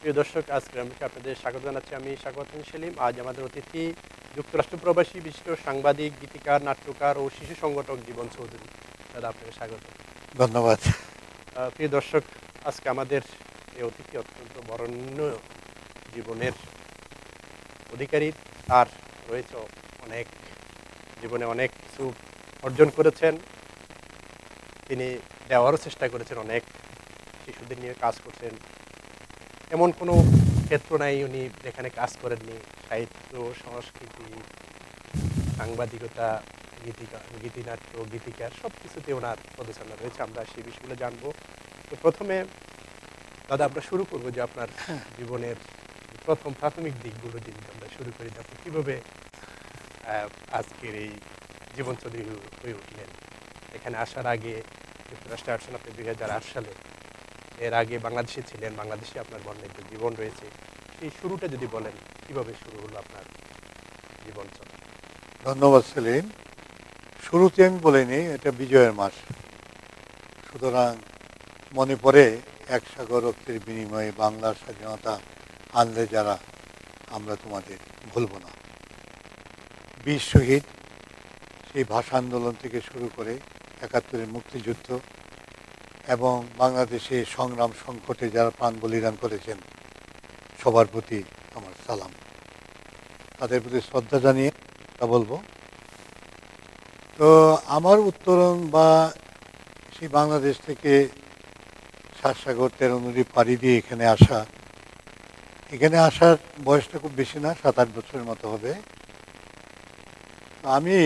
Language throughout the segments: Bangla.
প্রিয় দর্শক আজকে আমি আপনাদের স্বাগত জানাচ্ছি। আমি স্বাগত সেলিম। আজ আমাদের অতিথি যুক্তরাষ্ট্র প্রবাসী বিশিষ্ট সাংবাদিক গীতিকার নাট্যকার ও শিশু সংগঠক জীবন চৌধুরী। দাদা আপনাকে স্বাগত। ধন্যবাদ। প্রিয় দর্শক আজকে আমাদের এই অতিথি অত্যন্ত বরণ্য জীবনের অধিকারী। আর রয়েছে অনেক জীবনে অনেক কিছু অর্জন করেছেন। তিনি দেওয়ারও চেষ্টা করেছেন অনেক শিশুদের নিয়ে কাজ করছেন। এমন কোনো ক্ষেত্র নাই উনি যেখানে কাজ করেননি। সাহিত্য, সংস্কৃতি, সাংবাদিকতা, গীতিকা, গীতিনাট্য, গীতিকার সব কিছুতে ওনার পদচারণা রয়েছে, আমরা সেই বিষয়গুলো জানব। তো প্রথমে, দাদা, আমরা শুরু করব যে আপনার জীবনের প্রথম প্রাথমিক দিকগুলো যদি আমরা শুরু করি আপনি কীভাবে আজকের এই জীবন চৌধুরী হয়ে- হয়ে উঠলেন? এখানে আসার আগে যুক্তরাষ্ট্রে আসছেন আপনি দুই হাজার আট সালে। এর আগে বাংলাদেশে ছিলেন, বাংলাদেশে আপনার বর্ণিত জীবন রয়েছে। সেই শুরুটা যদি বলেন, কীভাবে শুরু হলো আপনার জীবন ধন্যবাদ, সেলিম। শুরুতে আমি বলিনি, এটা বিজয়ের মাস। সুতরাং মনে পড়ে এক সাগর রক্তের বিনিময়ে বাংলার স্বাধীনতা আনলে যারা, আমরা তোমাদের ভুলব না। বীর শহীদ, সেই ভাষা আন্দোলন থেকে শুরু করে একাত্তরের মুক্তিযুদ্ধ এবং বাংলাদেশে সংগ্রাম সংকটে যারা প্রাণ বলিদান করেছেন, সবার প্রতি আমার সালাম। তাদের প্রতি শ্রদ্ধা জানিয়ে তা বলব। তো আমার উত্তরণ বা সেই বাংলাদেশ থেকে সাতসাগর তেরো নদী পাড়ি দিয়ে এখানে আসা, এখানে আসার বয়সটা খুব বেশি না সাত আট বছরের মতো হবে। আমি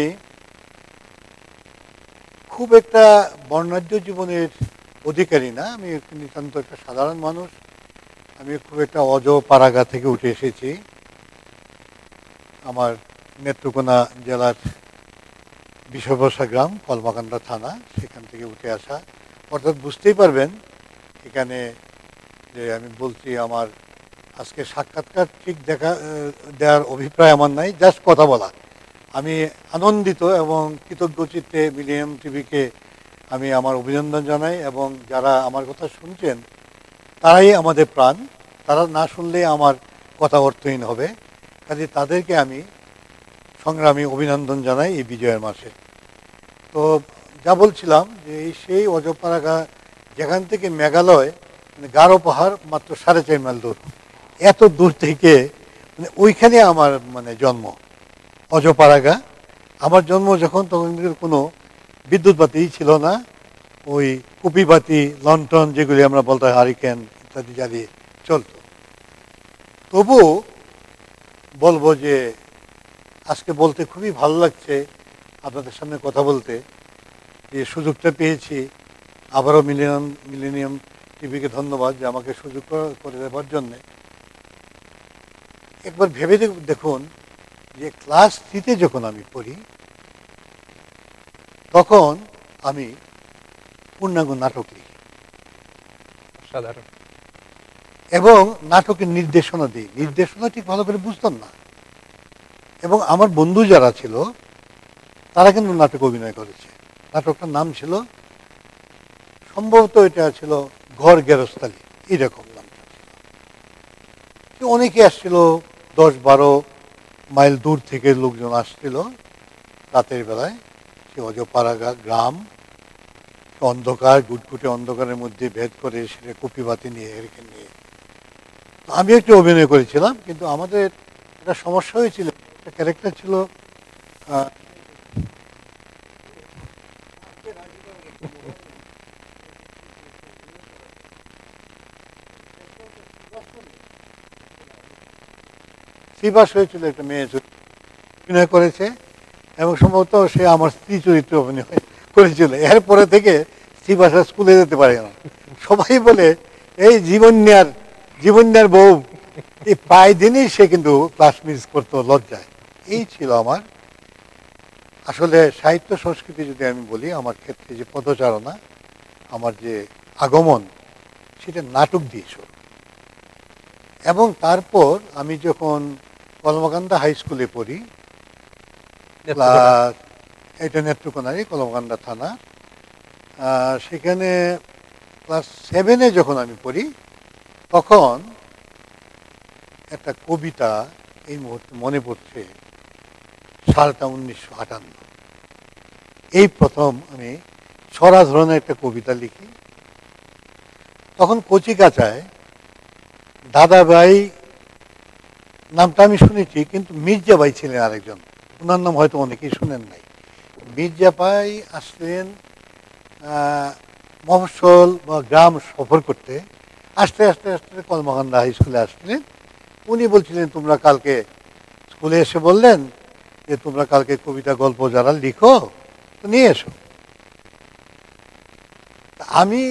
খুব একটা বর্ণাঢ্য জীবনের অধিকারী না, আমি নিতান্ত একটা সাধারণ মানুষ। আমি খুব একটা অজ পাড়াগা থেকে উঠে এসেছি। আমার নেত্রকোনা জেলার বিষবসা গ্রাম, কলমাকান্দা থানা, সেখান থেকে উঠে আসা। অর্থাৎ বুঝতেই পারবেন এখানে যে আমি বলছি, আমার আজকে সাক্ষাৎকার ঠিক দেখা দেওয়ার অভিপ্রায় আমার নাই, জাস্ট কথা বলা। আমি আনন্দিত এবং কৃতজ্ঞ চিত্তে মিলিয়াম টিভিকে আমি আমার অভিনন্দন জানাই এবং যারা আমার কথা শুনছেন, তারাই আমাদের প্রাণ। তারা না শুনলে আমার কথা অর্থহীন হবে। কাজে তাদেরকে আমি সংগ্রামী অভিনন্দন জানাই এই বিজয়ের মাসে। তো যা বলছিলাম যে সেই অজপাড়াগা, যেখান থেকে মেঘালয় মানে গারো পাহাড় মাত্র সাড়ে চার মাইল দূর। এত দূর থেকে মানে ওইখানে আমার মানে জন্ম। অজপাড়াগা। আমার জন্ম যখন তখন কোনো বিদ্যুৎ বাতিই ছিল না। ওই কুপি বাতি লন্ঠন যেগুলি আমরা বলতে হয়, হারিকেন ইত্যাদি জ্বালিয়ে চলতো। তবুও বলব যে আজকে বলতে খুবই ভালো লাগছে আপনাদের সামনে কথা বলতে। যে সুযোগটা পেয়েছি। আবারও মিলিয়ন, মিলেনিয়াম টিভিকে ধন্যবাদ যে আমাকে সুযোগ করে- দেওয়ার জন্যে। একবার ভেবে দেখ- দেখুন যে ক্লাস থ্রিতে যখন আমি পড়ি তখন আমি পূর্ণাঙ্গ নাটক লিখি। সাধারণ এবং নাটকের নির্দেশনা দিই। নির্দেশনা ঠিক ভালো করে বুঝতাম না। এবং আমার বন্ধু যারা ছিল তারা কিন্তু নাটক অভিনয় করেছে। নাটকটার নাম ছিল সম্ভবত এটা ছিল ঘর গেরস্তালি এইরকম নামটা ছিল। অনেকে আসছিল দশ বারো মাইল দূর থেকে লোকজন আসছিল রাতের বেলায়। সে অজপাড়াগা গ্রাম, অন্ধকার, গুটগুটে অন্ধকারের মধ্যে ভেদ করে সেটা কপিবাতি নিয়ে এরকম নিয়ে। আমি একটু অভিনয় করেছিলাম, কিন্তু আমাদের একটা সমস্যা হয়েছিল, একটা ক্যারেক্টার ছিল শ্রীবাস হয়েছিল একটা মেয়ে, অভিনয় করেছে। এবং সম্ভবত সে আমার স্ত্রী চরিত্রে অভিনয় করেছিল। এরপরে থেকে স্ত্রী আর স্কুলে যেতে পারে না। সবাই বলে, এই জীবন নেয়ার জীবন নেয়ার বউ, এই প্রায় দিনই সে কিন্তু ক্লাস মিস করতো লজ্জায়। এই ছিল আমার। আসলে সাহিত্য সংস্কৃতি যদি আমি বলি, আমার ক্ষেত্রে যে পদচারণা, আমার যে আগমন, সেটা নাটক দিয়ে এবং তারপর আমি যখন কলমাকান্দা হাই স্কুলে পড়ি এটা নেত্রকোনারই কলমকান্দা থানা। সেখানে ক্লাস সেভেনে যখন আমি পড়ি, তখন একটা কবিতা এই মুহূর্তে মনে পড়ছে, সালটা উনিশশো আটান্ন। এই প্রথম আমি ছড়া ধরনের একটা কবিতা লিখি। তখন কচিকাচায় দাদাভাই, নামটা আমি শুনেছি, কিন্তু মির্জা ভাই ছিলেন আরেকজন। ওনার নাম হয়তো অনেকেই শুনেন নাই। মির্জা ভাই আসলেন আহ, মফস্বল বা গ্রাম সফর করতে। আস্তে আস্তে আস্তে কলমাকান্দা হাই স্কুলে আসলেন। উনি বলছিলেন তোমরা কালকে স্কুলে এসে বললেন যে তোমরা কালকে কবিতা গল্প যারা লিখো তো নিয়ে এসো। আমি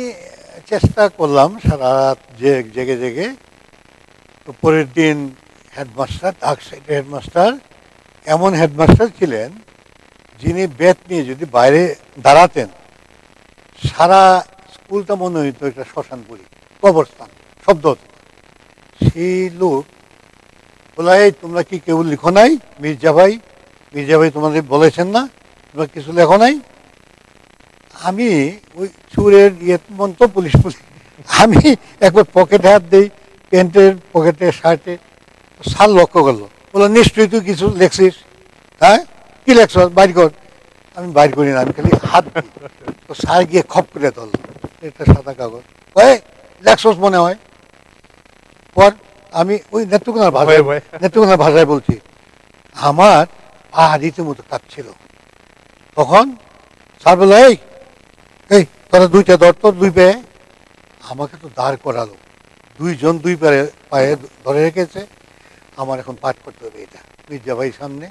চেষ্টা করলাম সারা রাত জেগে জেগে তো পরের দিন হেডমাস্টার ডাক হেডমাস্টার এমন হেডমাস্টার ছিলেন যিনি বেত নিয়ে যদি বাইরে দাঁড়াতেন, সারা স্কুলটা মনে হইতো একটা শ্মশানপুরি, কবরস্থান, শব্দ হতো। সেই লোক বলা, এই, তোমরা কি কেউ লিখো নাই? মির্জা ভাই মির্জা ভাই তোমাদের বলেছেন না? তোমরা কিছু লেখো নাই? আমি ওই চুরের ইয়ে মন তো পুলিশ পুলিশ আমি একবার পকেটে হাত দিই, প্যান্টের পকেটে, শার্টে, সাল লক্ষ্য করল। বলল নিশ্চয়ই তুই কিছু লেখছিস? হ্যাঁ? কি লেখছ? বাইর কর। আমি বাইর করি না আমি খালি হাত। তো স্যার গিয়ে খপ করে ধরলো। একটা সাদা কাগজ। ওই লেখছস মনে হয়? পর আমি ওই নেত্রকোনার ভাষায়। নেত্রকোনার ভাষায় বলছি আমার পা রীতিমতো কাঁপছিল। তখন স্যার বলল এই এই তোরা দুইটা ধর তোর দুই পায়ে। আমাকে তো দাঁড় করালো। দুইজন দুই পায়ে পায়ে ধরে রেখেছে। আমার এখন পাঠ করতে হবে এটা। মির্জা ভাই সামনে।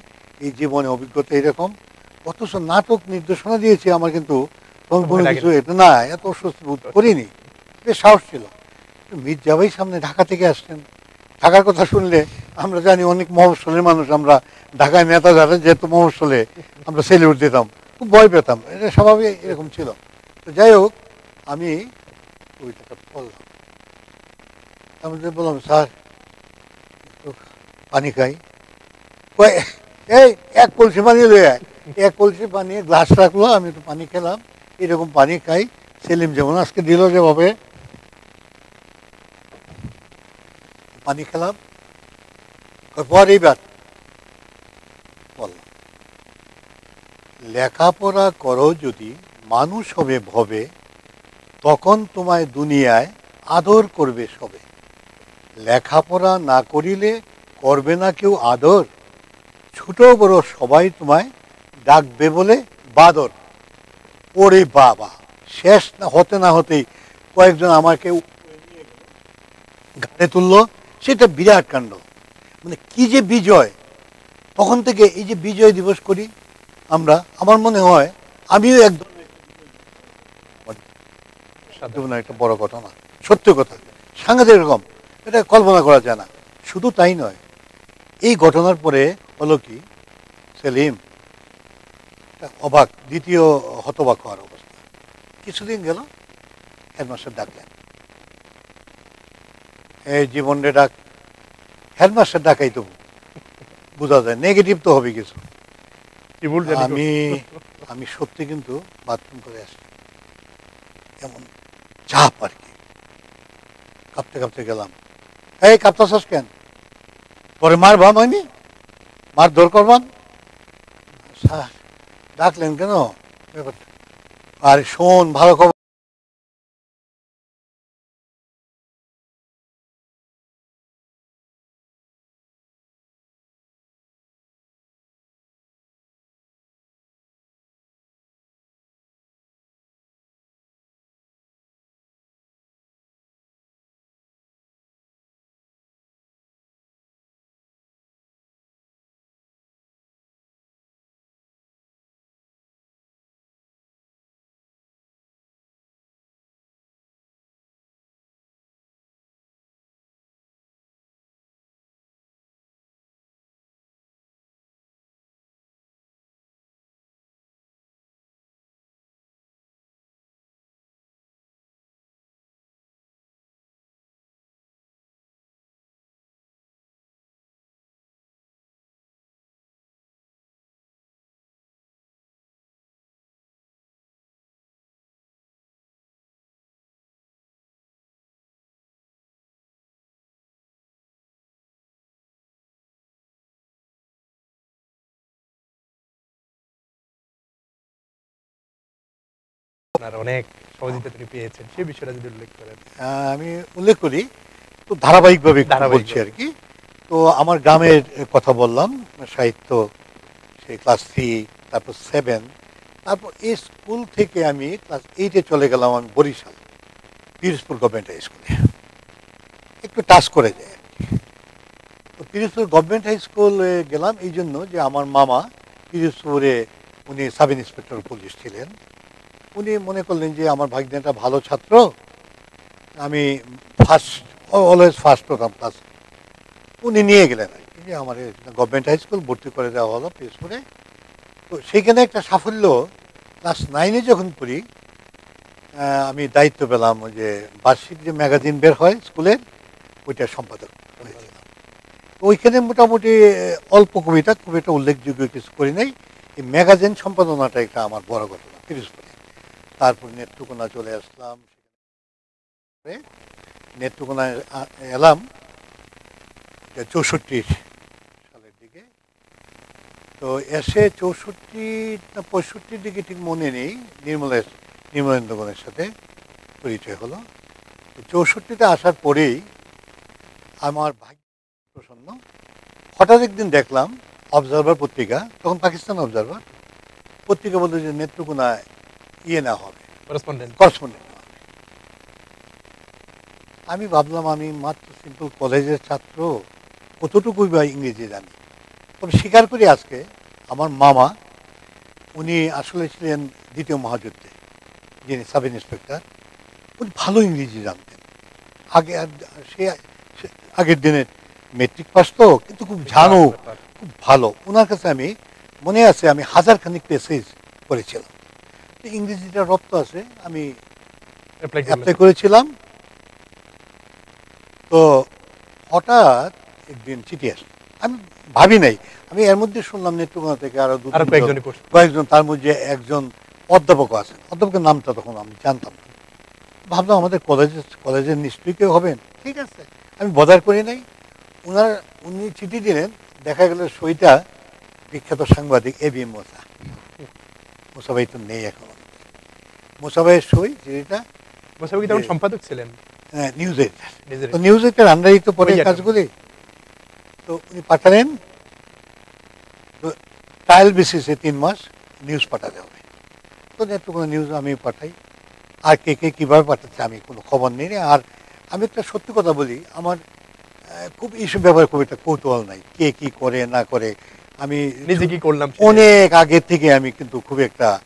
এই জীবনে অভিজ্ঞতা এরকম। অথচ নাটক নির্দেশনা দিয়েছি আমার কিন্তু কোনো কিছু এটা না এত অস্বস্তি বোধ করিনি। বেশ সাহস ছিল। মির্জা ভাই সামনে ঢাকা থেকে আসছেন ঢাকার কথা শুনলে আমরা জানি অনেক মহসলের মানুষ আমরা ঢাকায় নেতা যারা যেহেতু মহসলে আমরা সেলিউট দিতাম খুব ভয় পেতাম। এটা স্বাভাবিক এরকম ছিল। তো যাই হোক আমি কবিতাটা পড়লাম আমি বললাম স্যার পানি খাই। এই, এক কলসি পানি লয়ে আয়। এক কলসি পানি, গ্লাস রাখল, আমি একটু পানি খেলাম। এরকম পানি খাই। সেলিম যেমন আজকে দিল যেভাবে। পানি খেলাম। পর এইবার লেখাপড়া করো যদি মানুষ হবে ভবে, তখন তোমায় দুনিয়ায় আদর করবে সবে। লেখাপড়া না করিলে করবে না কেউ আদর, ছোট বড় সবাই তোমায় ডাকবে বলে বাদর। ওরে বাবা, শেষ না, হতে না হতেই কয়েকজন আমাকে ঘাড়ে তুললো। সেটা বিরাট কাণ্ড। মানে কি যে বিজয়। তখন থেকে এই যে বিজয় দিবস করি আমরা, আমার মনে হয় আমিও একদম জীবনে একটা বড় ঘটনা। সত্য কথা। সাংঘাতিক রকম। এটা কল্পনা করা যায় না। শুধু তাই নয় এই ঘটনার পরে হলো কি সেলিম অবাক দ্বিতীয় হতবাক হওয়ার অবস্থা। কিছুদিন গেল হেডমাস্টার ডাকলেন। এই জীবনে ডাক হেডমাস্টার ডাকাই তবু বোঝা যায় নেগেটিভ তো হবে কিছু। আমি আমি সত্যি কিন্তু বাথরুম করে আসি। এমন চাপ আর কি। কাঁপতে কাঁপতে গেলাম। এই কাঁপতাছস কেন? পরে মার ভাম হয়নি? মার দর করবান ডাকলেন কেন? আরে শোন ভালো খবর আপনার অনেক সহযোগিতা তিনি পেয়েছেন সেই বিষয়টা যদি উল্লেখ করেন আমি উল্লেখ করি তো ধারাবাহিকভাবে। বলছি আর কি তো আমার গ্রামের কথা বললাম সাহিত্য সেই ক্লাস থ্রি তারপর সেভেন তারপর এই স্কুল থেকে আমি ক্লাস এইটে চলে গেলাম আমি বরিশাল পিরোজপুর গভর্নমেন্ট হাই স্কুলে একটু টাচ করে যায় আর কি। তো পিরোজপুর গভর্নমেন্ট হাই স্কুলে গেলাম এই জন্য যে আমার মামা পিরোজপুরে উনি সাব ইন্সপেক্টর পুলিশ ছিলেন উনি মনে করলেন যে আমার ভাগ্নেটা ভালো ছাত্র। আমি ফার্স্ট অলওয়েজ ফার্স্ট হতাম ক্লাস উনি নিয়ে গেলেন আর কি, যে আমার গভর্নমেন্ট হাই স্কুল ভর্তি করে দেওয়া হলো পিরোজপুরে তো সেখানে একটা সাফল্য ক্লাস নাইনে যখন পড়ি আমি দায়িত্ব পেলাম যে বার্ষিক যে ম্যাগাজিন বের হয় স্কুলের, ওইটার সম্পাদক হয়েছিলাম। ওইখানে মোটামুটি অল্প কবিতা, খুব একটা উল্লেখযোগ্য কিছু করি নাই। এই ম্যাগাজিন সম্পাদনাটা একটা আমার বড় ঘটনা পিরোজপুরে তারপর নেত্রকোনা চলে আসলাম। নেত্রকোনায় এলাম চৌষট্টি সালের দিকে। তো এসে চৌষট্টি না পঁয়ষট্টির দিকে ঠিক মনে নেই, নির্মলের, নির্মলেন্দ্রগণের সাথে পরিচয় হলো। চৌষট্টিতে আসার পরেই আমার ভাগ্য প্রসন্ন। হঠাৎ একদিন দেখলাম অবজারভার পত্রিকা, তখন পাকিস্তান অবজারভার পত্রিকা বলতে যে নেত্রকোনায় ইয়ে না হবে। করেসপন্ডেন্ট করসপন্ডেন্ট আমি ভাবলাম আমি মাত্র সিম্পল কলেজের ছাত্র কতটুকুই বা ইংরেজি জানি। তবে স্বীকার করি আজকে আমার মামা উনি আসলে ছিলেন দ্বিতীয় মহাযুদ্ধে যিনি সাব ইন্সপেক্টর উনি ভালো ইংরেজি জানতেন। আগে সে সে- আগের দিনের মেট্রিক পাস তো কিন্তু খুব জানো খুব ভালো। ওনার কাছে আমি মনে আছে আমি হাজার খানিক পেসেজ করেছিলাম ইংরেজিটা রপ্ত আছে আমি অ্যাপ্লাই করেছিলাম। তো হঠাৎ একদিন চিঠি আসলো। আমি ভাবি নাই। আমি এর মধ্যে শুনলাম নেত্রকোনা থেকে আরও কয়েকজন তার মধ্যে একজন অধ্যাপক আছেন। অধ্যাপকের নামটা তখন আমি জানতাম না। ভাবলাম আমাদের কলেজের কলেজের নিশ্চয়ই কেউ হবেন। ঠিক আছে। আমি বদার করি নাই। ওনার উনি চিঠি দিলেন। দেখা গেল সইটা বিখ্যাত সাংবাদিক এ বি মোসা। মোসাবাই তো নেই এখন। মোসাবাইয়ের সই মোসাফি তখন সম্পাদক ছিলেন? নিউজ এইটার নিউজ এইটার আন্ডারই তো পরে কাজগুলি। তো উনি পাঠালেন ট্রায়াল বেসিসে তিন মাস নিউজ পাঠাতে হবে। তো নেত্রকোনা নিউজ আমি পাঠাই। আর কে কে কীভাবে পাঠাচ্ছে আমি কোনো খবর নেই। আর আমি একটা সত্যি কথা বলি আমার খুব এইসব ব্যাপারে খুব একটা কৌতূহল নাই। কে কি করে না করে। আমি নিজে কি করলাম অনেক আগে থেকে আমি কিন্তু খুব একটা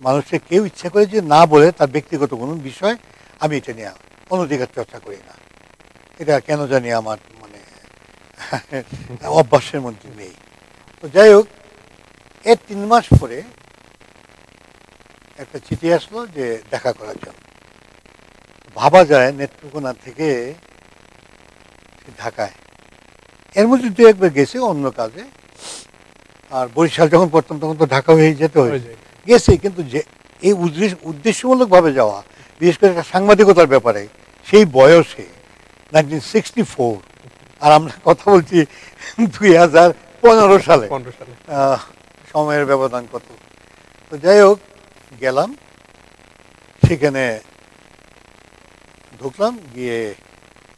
মানুষের কেউ ইচ্ছা করে যে না বলে তার ব্যক্তিগত কোনো বিষয় আমি এটা নিয়ে অনধিকার চর্চা করি না। এটা কেন জানি আমার মানে অভ্যাসের মধ্যে নেই। তো যাই হোক এর তিন মাস পরে একটা চিঠি আসলো যে দেখা করার জন্য। ভাবা যায় নেত্রকোনা থেকে ঢাকায়। এর মধ্যে দু একবার গেছে অন্য কাজে। আর বরিশাল যখন পড়তাম তখন তো ঢাকা হয়ে যেতে হয়ে হয়েছে যায়। গেছে কিন্তু যে এই উদ্দেশ্য উদ্দেশ্যমূলকভাবে যাওয়া বিশেষ করে একটা সাংবাদিকতার ব্যাপারে সেই বয়সে নাইনটিন সিক্সটি ফোর আর আমরা কথা বলছি দুই হাজার পনেরো সালে। সময়ের ব্যবধান কত? তো যাই হোক গেলাম সেখানে ঢুকলাম গিয়ে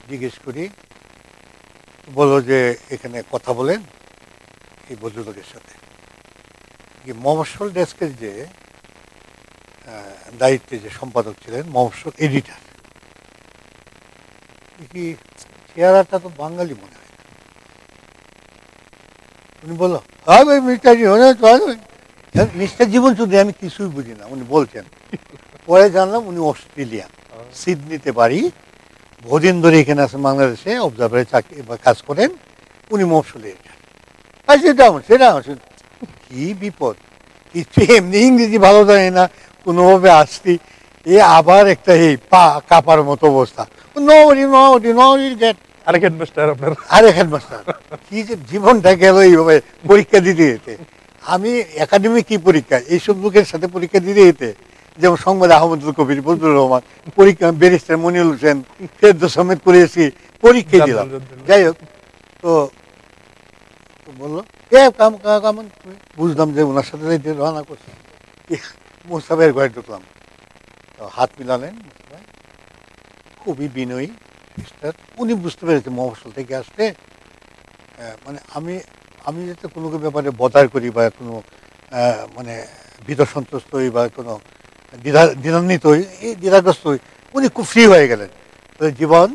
জিজ্ঞেস করি বলল যে এখানে কথা বলেন। এই ভদ্রলোকের সাথে। কি মফস্বল ডেস্কের যে দায়িত্বে যে সম্পাদক ছিলেন মফস্বল এডিটার। কি চেহারাটা তো বাঙালি মনে হয় উনি বলল হ্যাঁ ভাই মিস্টার জীবন শুধু আমি কিছুই বুঝি না। উনি বলছেন, পরে জানলাম উনি অস্ট্রেলিয়ান সিডনিতে বাড়ি। বহুদিন ধরে এখানে আছেন বাংলাদেশে অবজারভারে চাকরি বা কাজ করেন। উনি আর সেটা সেটা কি বিপদ? কিছু এমনি ইংরেজি ভালো জানি না কোনোভাবে আসছি। এ আবার একটা এই পা কাপার মতো অবস্থা। নো নো নো গেট আরেক হেডমাস্টার আপনার। আরে হেডমাস্টার কি যে জীবনটা গেল এইভাবে পরীক্ষা দিতে যেতে আমি একাডেমি কি পরীক্ষা? এইসব লোকের সাথে পরীক্ষা দিতে যেতে যেমন সংবাদ আহমদুল কবির বদরুর রহমান পরীক্ষা ব্যারিস্টার মনিউল হোসেন ফেরদৌস সমেত করেছি পরীক্ষা দিলাম। যাই হোক তো বলল কে, কাম কেমন বুঝলাম যে ওনার সাথে যাইতে রওনা করছে। মোসাফের ঘরে ঢুকলাম। হাত মিলালেন খুবই বিনয়ী মিস্টার উনি বুঝতে পেরেছেন মফসল থেকে আসতে। মানে আমি আমি যাতে কোনো ব্যাপারে বদার করি বা কোনো মানে ভীত সন্ত্রস্ত হই বা কোনো দ্বিধা, দ্বিধান্বিত হই, এই দ্বিধাগ্রস্ত হই, উনি খুব ফ্রি হয়ে গেলেন। তো জীবন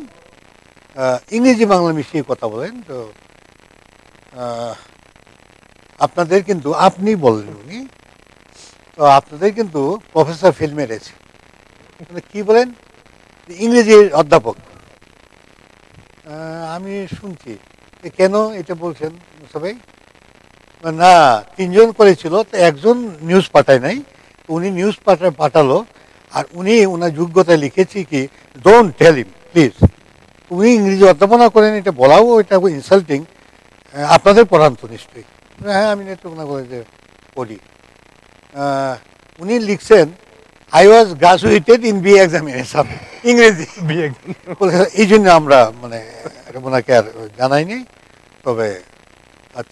ইংরেজি বাংলা মিশিয়ে কথা বলেন। তো আপনাদের কিন্তু, আপনি বললেন উনি, তো আপনাদের কিন্তু প্রফেসর ফেল মেরেছে। মানে কি বলেন? ইংরেজির অধ্যাপক। আমি শুনছি। কেন এটা বলছেন সবাই? না, তিনজন করেছিল, তো একজন নিউজ পাঠায় নাই উনি নিউজ পাঠায় পাঠালো, আর উনি ওনার যোগ্যতায় লিখেছি কি ডোন্ট টেল হিম প্লিজ উনি ইংরেজি অধ্যাপনা করেন, এটা বলাও এটা ইনসাল্টিং আপনাদের পড়ান তো নিশ্চয়ই। হ্যাঁ আমি নেত্রকোনা কলেজে পড়ি উনি লিখছেন I was graduated in B examination ইংরেজি। একজন। এই জন্য আমরা মানে ওনাকে আর জানাইনি তবে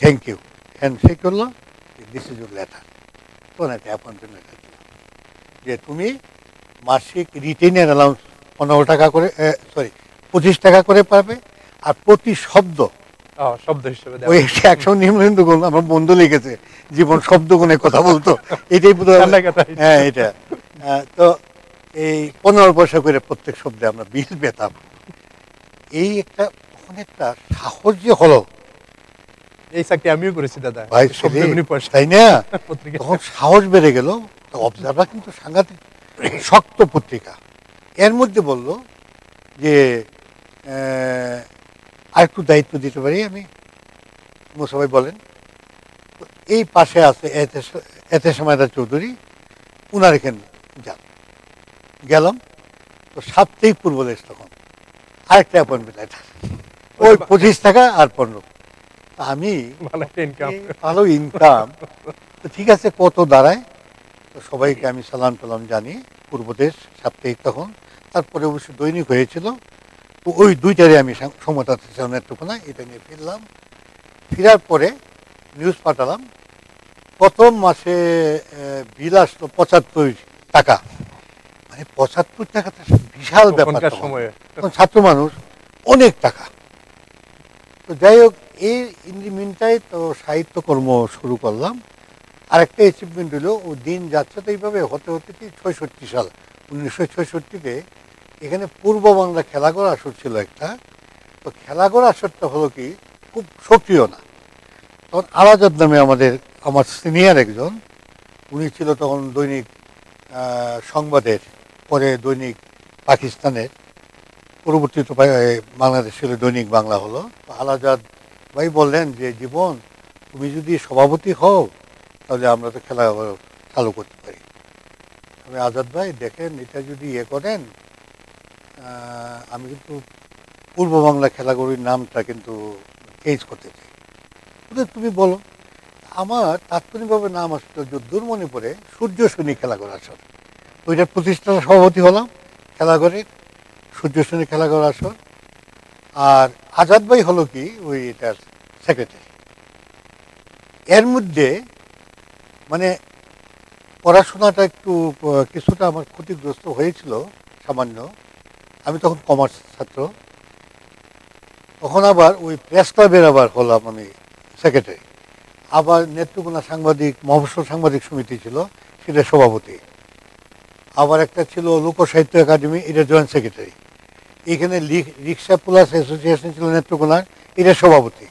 থ্যাংক ইউ হ্যান্ড শেক করল দিস ইজ ইউর লেটার ওনাকে অ্যাপয়েন্টমেন্ট যে তুমি মাসিক রিটেনের অ্যালাউন্স পনেরো টাকা করে সরি পঁচিশ টাকা করে পাবে আর প্রতি শব্দ শব্দ হিসেবে। ওই একশো নিম্নবিন্দু গুণ আমার বন্ধু লিখেছে জীবন শব্দ গুণে কথা বলতো। এটাই হয়- এটা। তো এই পনেরো পয়সা করে প্রত্যেক শব্দে আমরা বিল পেতাম। এই একটা তখন একটা সাহস যে হলো। এই চাকরি আমিও করেছি দাদা। ভাই তাই না? তখন সাহস বেড়ে গেল। অবজারভার কিন্তু সাংঘাতিক শক্ত পত্রিকা। এর মধ্যে বলল যে আহ, আরেকটু দায়িত্ব দিতে পারি আমি। সবাই বলেন। এই পাশে আছে এতে- এতে সময়দা চৌধুরী। উনার এখানে যান। গেলাম। তো সাতটাই পূর্ব দেশ তখন। আরেকটা অ্যাপয়েন্টমেন্ট লেটার ওই পঁচিশ টাকা আর পনেরো। আমি ইনকাম ভালো ইনকাম তো ঠিক আছে কত দাঁড়ায়? তো সবাইকে আমি সালাম টালাম জানি পূর্বদেশ সাপ্তাহিক তখন। তারপরে অবশ্য দৈনিক হয়েছিল। তো ওই দুইটারে আমি সম- সমতাতে ছিলাম একটুখানা এটা নিয়ে ফিরলাম। ফেরার পরে নিউজ পাঠালাম প্রথম মাসে বিল আসলো পঁচাত্তর টাকা। মানে পঁচাত্তর টাকাটা বিশাল ব্যাপার। তখন ছাত্র মানুষ অনেক টাকা। তো যাই হোক এই ইন্ডিমিনটাই তো সাহিত্যকর্ম শুরু করলাম। আরেকটা অ্যাচিভমেন্ট হলো ও দিন যাচ্ছে তো এইভাবে হতে হতে কি ছয়ষট্টি সাল। উনিশশো ছয়ষট্টিতে এখানে পূর্ব বাংলা খেলাঘর আসর ছিল একটা। তো খেলা খেলাঘর আসরটা হলো কি, খুব সক্রিয় না। তখন আলাজাদ নামে আমাদের, আমার সিনিয়র একজন, উনি ছিল তখন দৈনিক সংবাদের, পরে দৈনিক পাকিস্তানের। পরবর্তীতে বাংলাদেশ ছিল দৈনিক বাংলা হলো। তো আলাজাদ ভাই বললেন যে, জীবন, তুমি যদি সভাপতি হও, তাহলে আমরা তো খেলা চালু করতে পারি। আমি আজাদ ভাই, দেখেন, এটা যদি ইয়ে করেন আমি কিন্তু পূর্ব বাংলা খেলাগুলির নামটা কিন্তু চেঞ্জ করতে চাই। বলে, তুমি বলো আমার তাৎক্ষণিকভাবে নাম আসলো যদ্দূর মনে পড়ে সূর্য সৈনিক খেলাঘর আসর। ওইটার প্রতিষ্ঠানের সভাপতি হলাম খেলাঘরের সূর্য সৈনিক খেলাঘর আসর। আর আজাদ ভাই হলো কি ওই এটার সেক্রেটারি এর মধ্যে মানে পড়াশোনাটা একটু কিছুটা আমার ক্ষতিগ্রস্ত হয়েছিল সামান্য। আমি তখন কমার্স ছাত্র। তখন আবার ওই প্রেস ক্লাবের আবার হলাম আমি সেক্রেটারি। আবার নেত্রকোনা সাংবাদিক, মফস্বল সাংবাদিক সমিতি ছিল, সেটা সভাপতি। আবার একটা ছিল লোকসাহিত্য একাডেমি, এটা জয়েন্ট সেক্রেটারি। এখানে রিক্সা প্লাস অ্যাসোসিয়েশন ছিল নেত্রকোনার, এটা সভাপতি।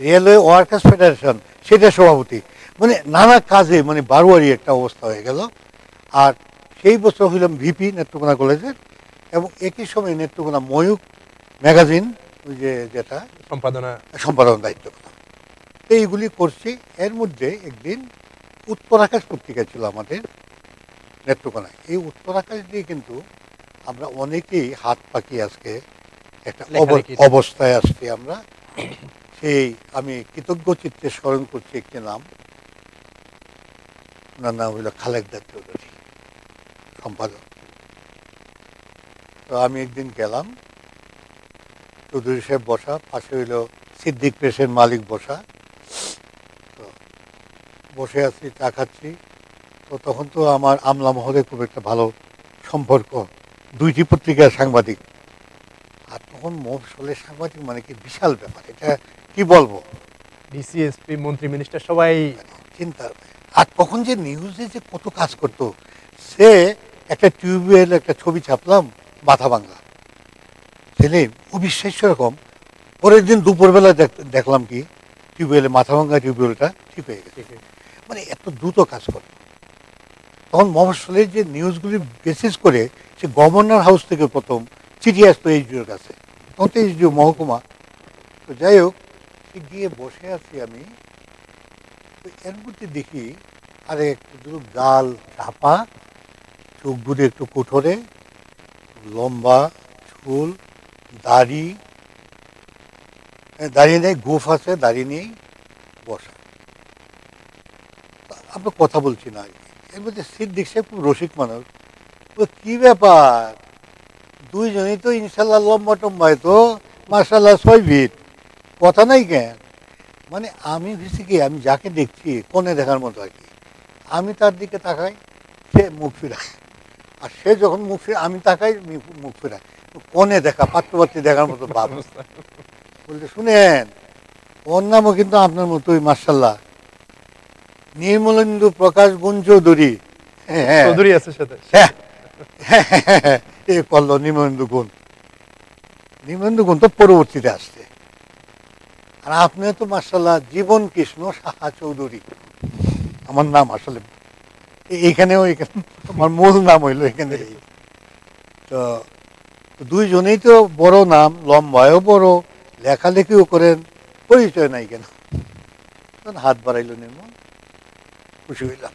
রেলওয়ে ওয়ার্কার্স ফেডারেশন, সেটা সভাপতি। মানে নানা কাজে মানে বারোয়ারি একটা অবস্থা হয়ে গেল। আর সেই বছর হইলাম ভিপি, নেত্রকোনা কলেজের। এবং একই সময় নেত্রকোনা ময়ূক ম্যাগাজিন ওই যে যেটা সম্পাদনা। সম্পাদন দায়িত্ব। এইগুলি করছি। এর মধ্যে একদিন উত্তর আকাশ পত্রিকা ছিল আমাদের নেত্রকোনায়। এই উত্তর আকাশ দিয়ে কিন্তু আমরা অনেকেই হাত পাকি আজকে একটা অব- অবস্থায় আসছি আমরা। সেই আমি কৃতজ্ঞ চিত্তে স্মরণ করছি একটি নাম। ওনার নাম হইল খালেকদার চৌধুরী সম্পাদক। তো আমি একদিন গেলাম। চৌধুরী সাহেব বসা পাশে হইল সিদ্দিক প্রেসের মালিক বসা। তো বসে আছি চা খাচ্ছি। তো তখন তো আমার আমলা মহলে খুব একটা ভালো সম্পর্ক। দুইটি পত্রিকার সাংবাদিক। আর তখন মফসলের সাংবাদিক মানে কি বিশাল ব্যাপার এটা কি বলব? ডিসিএসপি মন্ত্রী মিনিস্টার সবাই। চিন্তা আর তখন যে নিউজে যে কত কাজ করতো সে একটা টিউবওয়েল একটা ছবি ছাপলাম মাথা ভাঙ্গা ছেলে অবিশ্বাস্য রকম পরের দিন দুপুরবেলা দেখ- দেখলাম কি টিউবওয়েলে মাথা ভাঙ্গা টিউবওয়েলটা ঠিক হয়ে গেছে। মানে এত দ্রুত কাজ করত তখন মফসলের যে নিউজগুলি বেসিস করে সে গভর্নর হাউস থেকে প্রথম চিঠি আসতো এইচডিওর কাছে। তখন তো এইচডিও মহকুমা। তো যাই হোক সে গিয়ে বসে আছি আমি। তো এর মধ্যে দেখি আরে একটু দুটো গাল চাপা চোখ দুটো একটু কুঠোরে লম্বা, চুল, দাড়ি। দাঁড়িয়ে দাড়ি নেই, গোফ আছে দাঁড়িয়ে নেই, বসা। আমরা কথা বলছি না আর কি। এর মধ্যে সিট দেখছে খুব রসিক মানুষ। কি ব্যাপার? দুইজনেই তো ইনশাল্লাহ লম্বা টম্বায় তো মার্শাল্লাহ ছয় ফিট। কথা নাই কেন? মানে আমি ভেবেছি কি, আমি যাকে দেখছি, কোণে দেখার মতো আর কি। আমি তার দিকে তাকাই, সে মুখ ফিরায়। আর সে যখন মুখ ফিরে আমি তাকাই মুখ ফিরায় কোণে দেখা পাত্রপাত্রী দেখার মতো ভাব বলতে শুনেন ওর নামও কিন্তু আপনার মতোই মার্শাল্লাহ নির্মলেন্দু প্রকাশ গুণ চৌধুরী। হ্যাঁ হ্যাঁ। চৌধুরী আছে সাথে। হ্যাঁ এ করল নির্মলেন্দু গুণ। নির্মলেন্দু গুণ তো পরবর্তীতে আসছে। আর আপনি তো মার্শাল্লাহ জীবন কৃষ্ণ সাহা চৌধুরী। আমার নাম আসলে এইখানেও এখানে আমার মূল নাম হইল এখানে। তো দুইজনেই তো বড় নাম লম্বায়ও বড় লেখালেখিও করেন পরিচয় নাই কেন? তখন হাত বাড়াইলো নির্মল খুশি হইলাম।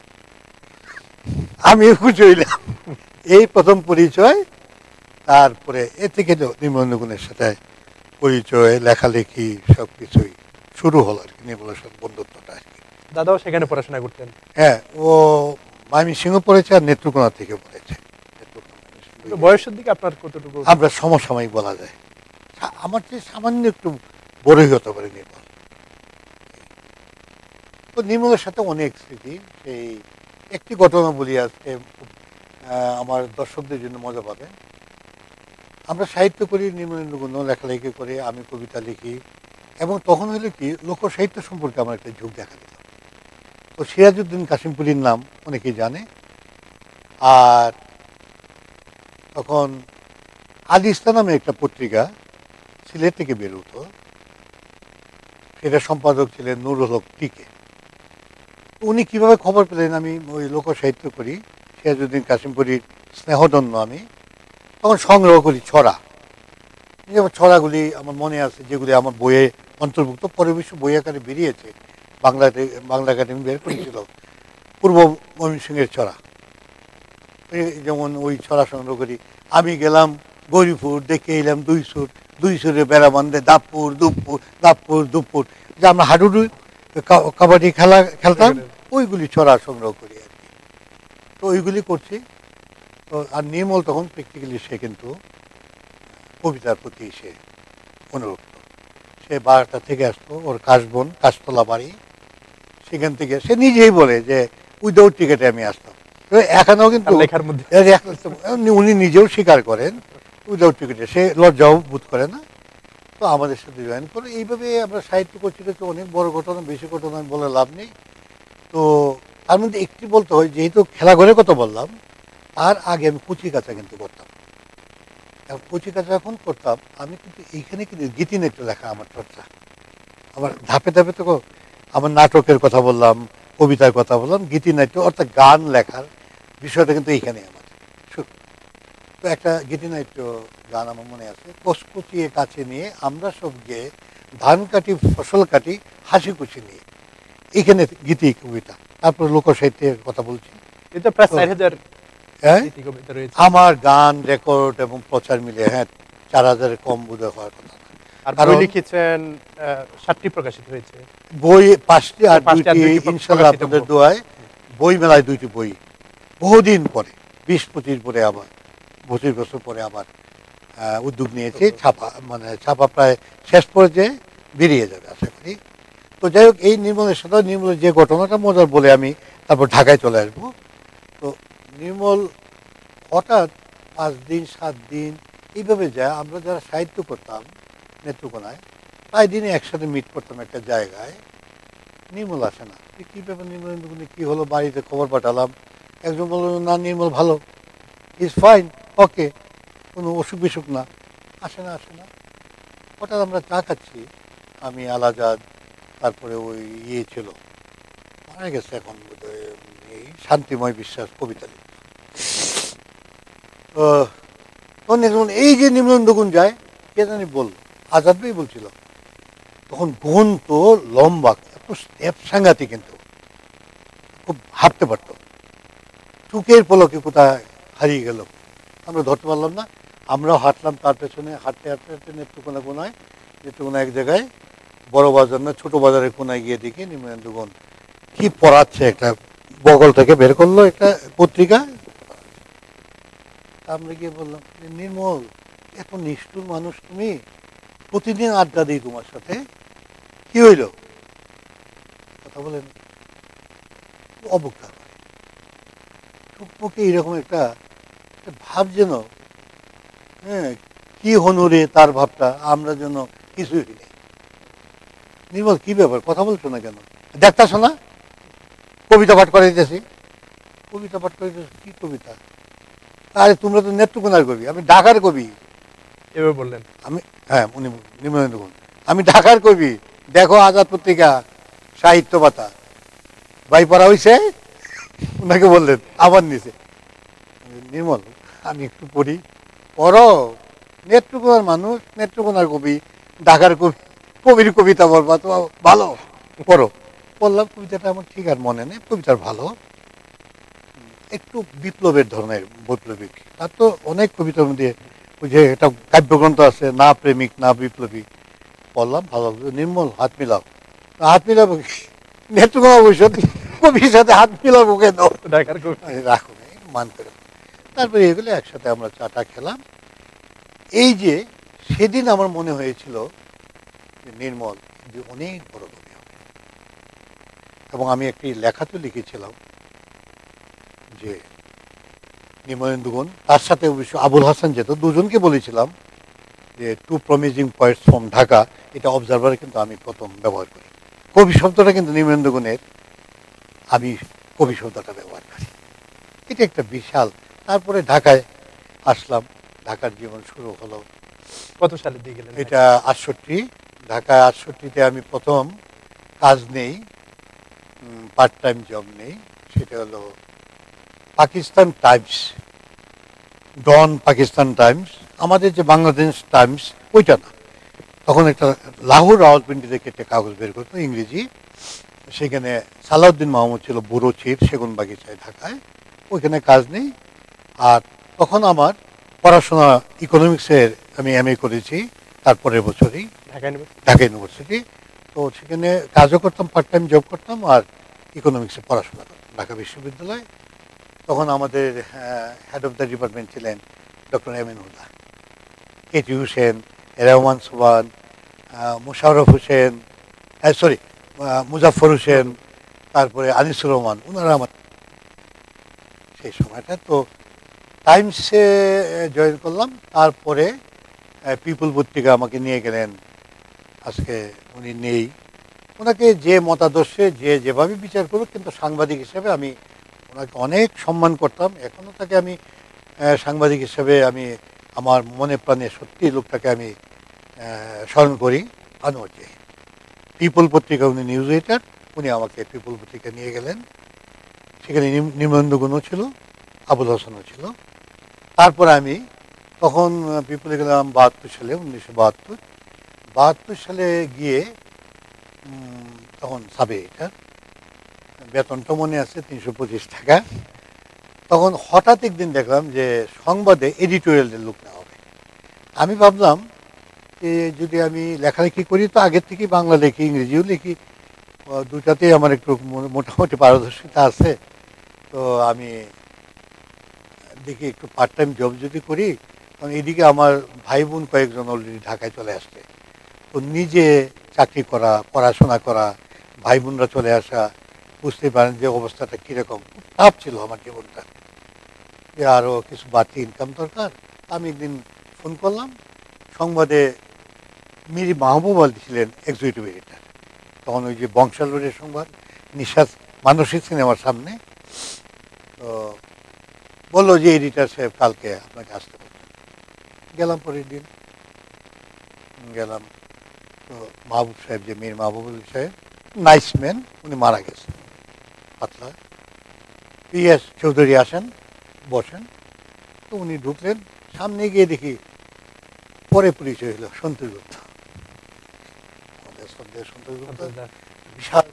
আমিও খুশি হইলাম। এই প্রথম পরিচয় তারপরে এ থেকে তো নির্মলগুণের সাথে। পরিচয় লেখালেখি সব কিছুই শুরু হলো আর কি নির্মলের সাথে বন্ধুত্বটা আর কি। দাদাও সেখানে পড়াশোনা করতেন? হ্যাঁ ও মাইমি সিংহ পড়েছে আর নেত্রকোনা থেকে পড়েছে ময়মনসিংহ। বয়সের দিকে আপনার কতটুকু? আমরা সমসাময়িক বলা যায়। আমার চেয়ে সামান্য একটু বড়ই হতে পারে নির্মল। তো নির্মলের সাথে অনেক স্মৃতি সেই একটি ঘটনা বলি আজকে আমার দর্শকদের জন্য মজা পাবে। আমরা সাহিত্য করি গুণ লেখালেখি করে আমি কবিতা লিখি এবং তখন হলো কি লোক সাহিত্য সম্পর্কে আমার একটা ঝোঁক দেখা তো সিরাজউদ্দিন কাশিমপুরীর নাম অনেকেই জানে। আর তখন আদিস্তা নামে একটা পত্রিকা সিলেট থেকে বের হতো। সেটা সম্পাদক ছিলেন নুরুল হক টিকে। উনি কীভাবে খবর পেলেন আমি ওই লোক সাহিত্য করি, সিরাজউদ্দিন কাশিমপুরীর স্নেহদন্য আমি, তখন সংগ্রহ করি ছড়া। যেমন ছড়াগুলি আমার মনে আছে, যেগুলি আমার বইয়ে অন্তর্ভুক্ত, পরে বিশ্ব বই আকারে বেরিয়েছে বাংলাতে বাংলা একাডেমি বের করেছিল। পূর্ব ময়মনসিংহের ছড়া। যেমন ওই ছড়া সংগ্রহ করি। আমি গেলাম গরিপুর, দেখে এলাম দুই সুর। দুই সুরে বেড়া বান্ধে দাপুর, দুপুর দাপুর, দুপুর। যে আমরা হাডুডু কাবাডি খেলা, খেলতাম, ওইগুলি ছড়া সংগ্রহ করি আর কি। তো ওইগুলি করছি। তো আর নির্মল তখন প্র্যাকটিক্যালি সে কিন্তু কবিতার প্রতি সে অনুরক্ত। সে বারোটা থেকে আসতো, ওর কাশবন, কাশতলা বাড়ি। সেখান থেকে। সে নিজেই বলে যে উইদাউট টিকেটে আমি আসতাম। এখনও কিন্তু লেখার মধ্যে। উনি নিজেও স্বীকার করেন উইদাউট টিকেটে সে লজ্জাও বোধ করে না। তো আমাদের সাথে জয়েন করে। এইভাবে আমরা সাহিত্য করছি তো অনেক বড় ঘটনা বেশি ঘটনা বলে লাভ নেই। তো তার মধ্যে একটি বলতে হয় যেহেতু খেলাঘরের কথা বললাম তার আগে আমি কুচি কাঁচা কিন্তু করতাম। কুচি কাঁচা যখন করতাম আমি কিন্তু এইখানে কিন্তু গীতি নাট্য লেখা আমার চর্চা। আমার ধাপে ধাপে তো আমার নাটকের কথা বললাম কবিতার কথা বললাম গীতি নাট্য অর্থাৎ গান লেখার বিষয়টা কিন্তু এইখানে আমার। শুরু। তো একটা গীতিনাট্য গান আমার মনে আছে কচকুচিয়ে কাছে নিয়ে আমরা সব গিয়ে ধান কাটি ফসল কাটি হাসি খুশি নিয়ে। এখানে গীতি কবিতা তারপর লোকসাহিত্যের কথা বলছি। এটা প্রায় চার হাজার হ্যাঁ? আমার গান রেকর্ড এবং প্রচার মিলে হ্যাঁ চার হাজারের কম বোধ হওয়ার কথা। আর বই লিখেছেন সাতটি প্রকাশিত হয়েছে। বই পাঁচটি আর দুইটি আপনাদের দোয়ায় বই মেলায় দুইটি বই। বহুদিন পরে বিশ পঁচিশ পরে আবার পঁচিশ বছর পরে আবার উদ্যোগ নিয়েছি। ছাপা মানে ছাপা প্রায় শেষ পর্যায়ে বেরিয়ে যাবে আশা করি। তো যাই হোক এই নির্মলের সাথে নির্মলের যে ঘটনাটা মজার বলে আমি তারপর ঢাকায় চলে আসব। তো নির্মল হঠাৎ পাঁচ দিন সাত দিন এইভাবে যায়। আমরা যারা সাহিত্য করতাম নেত্রকোনায়। প্রায় দিনে একসাথে মিট করতাম একটা জায়গায়। নির্মল আসে না। কী ব্যাপার নির্মল কী হলো? বাড়িতে খবর পাঠালাম। একজন বলল, না, নির্মল ভালো। ইজ ফাইন ওকে কোনো অসুখ বিসুখ না। আসে না আসে না। হঠাৎ আমরা চা খাচ্ছি। আমি আলাজাদ, তারপরে ওই ইয়ে ছিল। মারা গেছে এখন এই শান্তিময় বিশ্বাস, কবিতা তখন এই যে নিম্নন্দগুণ যায়, কে জানি বলল। আজাদ ভাই বলছিল, তখন গুণ তো লম্বা, এত স্টেপ সাংঘাতিক কিন্তু, খুব হাঁটতে পারতো। চুকের পলকে কোথায় হারিয়ে গেল? আমরা ধরতে পারলাম না। আমরাও হাঁটলাম তার পেছনে, হাঁটতে হাঁটতে হাঁটতে নেত্রকোনা কোনায়। নেত্রকোনা এক জায়গায়, বড় বাজার না, ছোট বাজারের কোনায় গিয়ে দেখি নিম্নেন্দুগণ কি পড়াচ্ছে একটা বগল থেকে বের করল একটা পত্রিকা। আমরা গিয়ে বললাম নির্মল, এত নিষ্ঠুর মানুষ তুমি? প্রতিদিন আড্ডা দিই তোমার সাথে। কি হইল? কথা বলেন। অবজ্ঞা করে। টুকমুকে এরকম একটা ভাব যেন হ্যাঁ কি হনুরে তার ভাবটা আমরা যেন কিছুই নেই নির্মল কি ব্যাপার? কথা বলছো না কেন? দেখতেছো না কবিতা পাঠ করে দিতেছি কবিতা পাঠ করে দিতেছি কি কবিতা? আরে তোমরা তো নেত্রকোনার কবি আমি ঢাকার কবি। এবার বললেন। আমি হ্যাঁ উনি আমি ঢাকার কবি। দেখো আজাদ পত্রিকা, সাহিত্য পাতা। ভাই পড়া হয়েছে ওনাকে বললেন আবার নিচে নির্মল, আমি একটু পড়ি। পড়ো। নেত্রকোনার মানুষ, নেত্রকোনার কবি, ঢাকার কবি, কবির কবিতা বলবা তো ভালো। পড়ো। পড়লাম কবিতাটা আমার ঠিক আর মনে নেই, কবিতার ভালো। একটু বিপ্লবের ধরনের বৈপ্লবিক। তার তো অনেক কবিতার মধ্যে ওই যে একটা কাব্যগ্রন্থ আছে না প্রেমিক না বিপ্লবী। পড়লাম ভালো লাগল। নির্মল হাত মিলাও। হাত মিলাবো? নেত্রকোনা ভবিষ্যৎ কবির সাথে হাত মিলাবো কেন? রাখো মান করে। তারপরে এগুলো একসাথে আমরা চাটা খেলাম। এই যে সেদিন আমার মনে হয়েছিল যে নির্মল যে অনেক বড় কবি হবে। এবং আমি একটি লেখাতে লিখেছিলাম যে নির্মলেন্দুগুণ তার সাথে অবশ্য আবুল হাসান যেত দুজনকে বলেছিলাম যে two promising points from Dhaka এটা অবজারভারে কিন্তু আমি প্রথম ব্যবহার করি। কবি শব্দটা কিন্তু নির্মলেন্দুগুণের আমি কবি শব্দটা ব্যবহার করি। এটা একটা বিশাল তারপরে ঢাকায় আসলাম ঢাকার জীবন শুরু হলো। কত সালে দিয়ে গেলেন? এটা আটষট্টি ঢাকায় আটষট্টিতে আমি প্রথম কাজ নেই পার্ট টাইম জব নেই সেটা হলো Pakistan Times Dawn Pakistan Times আমাদের যে বাংলাদেশ টাইমস ওইটা না। তখন একটা লাহোর রাওয়ালপিন্ডি থেকে একটা কাগজ বের করতো ইংরেজি। সেখানে সালাউদ্দিন মাহমুদ ছিল বুড়ো চিফ সেগুন বাগিচায় ঢাকায়। ওইখানে কাজ নেই। আর তখন আমার পড়াশোনা ইকোনমিক্সের আমি এম এ করেছি তারপরের বছরই। ঢাকা ইউনিভার্সিটি ঢাকা ইউনিভার্সিটি তো সেখানে কাজও করতাম পার্ট টাইম জব করতাম আর ইকোনমিক্সে পড়াশোনা করতাম। ঢাকা বিশ্ববিদ্যালয় তখন আমাদের হেড অফ দ্য ডিপার্টমেন্ট ছিলেন doctor M N Huda KT Hossain Rahman Subhan Musharraf Hossain sorry Muzaffar Hossain তারপরে আনিসুর রহমান ওনারা আমার সেই সময়টা। তো টাইমসে জয়েন করলাম, তারপরে পিপুল পত্রিকা আমাকে নিয়ে গেলেন। আজকে উনি নেই। ওনাকে যে মতাদর্শে, যে যেভাবে বিচার করুক, কিন্তু সাংবাদিক হিসেবে আমি ওনাকে অনেক সম্মান করতাম। এখনও তাকে আমি সাংবাদিক হিসেবে আমি আমার মনে প্রাণে সত্যি লোকটাকে আমি স্মরণ করি। আনোয়ার জাহিদ পিপল পত্রিকা উনি নিউজ এডিটার উনি আমাকে পিপল পত্রিকা নিয়ে গেলেন। সেখানে নিম- নিবন্ধগুণও ছিল, আবুল হাসানও ছিল। তারপর আমি তখন পিপলে গেলাম বাহাত্তর সালে, উনিশশো বাহাত্তর। বাহাত্তর সালে গিয়ে তখন সাবে এটা বেতনটা মনে আছে, তিনশো পঁচিশ টাকা। তখন হঠাৎ একদিন দেখলাম যে সংবাদে এডিটোরিয়ালের লোক নেওয়া হবে। আমি ভাবলাম যে যদি আমি লেখালেখি করি তো আগের থেকেই বাংলা লিখি, ইংরেজিও লিখি। দুটাতেই আমার একটু মোটামুটি পারদর্শিতা আছে। তো আমি দেখি একটু পার্ট টাইম জব যদি করি কারণ এদিকে আমার ভাই বোন কয়েকজন অলরেডি ঢাকায় চলে আসছে। তো নিজে চাকরি করা, পড়াশোনা করা ভাই বোনরা চলে আসা বুঝতে পারেন যে অবস্থাটা কীরকম। খুব ছিল আমার জীবনটা যে আরও কিছু বাড়তি ইনকাম দরকার। আমি একদিন ফোন করলাম, সংবাদে মিরি মাহবুব আলী ছিলেন এক্সিকিউটিভ এডিটার তখন ওই যে বংশাল রোডের সংবাদ নিঃশ্বাস মানসিক সিনেমার সামনে। তো বলল যে এডিটার সাহেব কালকে আপনাকে আসতে বলছেন গেলাম পরের দিন। গেলাম। তো মাহবুব সাহেব যে মীর মাহবুব আলী সাহেব নাইস ম্যান উনি মারা গেছেন। পাতলা। পিএস চৌধুরী আসেন বসেন। তো উনি ঢুকলেন সামনে গিয়ে দেখি পরে পরিচয় হলো সন্তোষ গুপ্ত। আমাদের সন্দেহ সন্তোষ গুপ্ত বিশাল।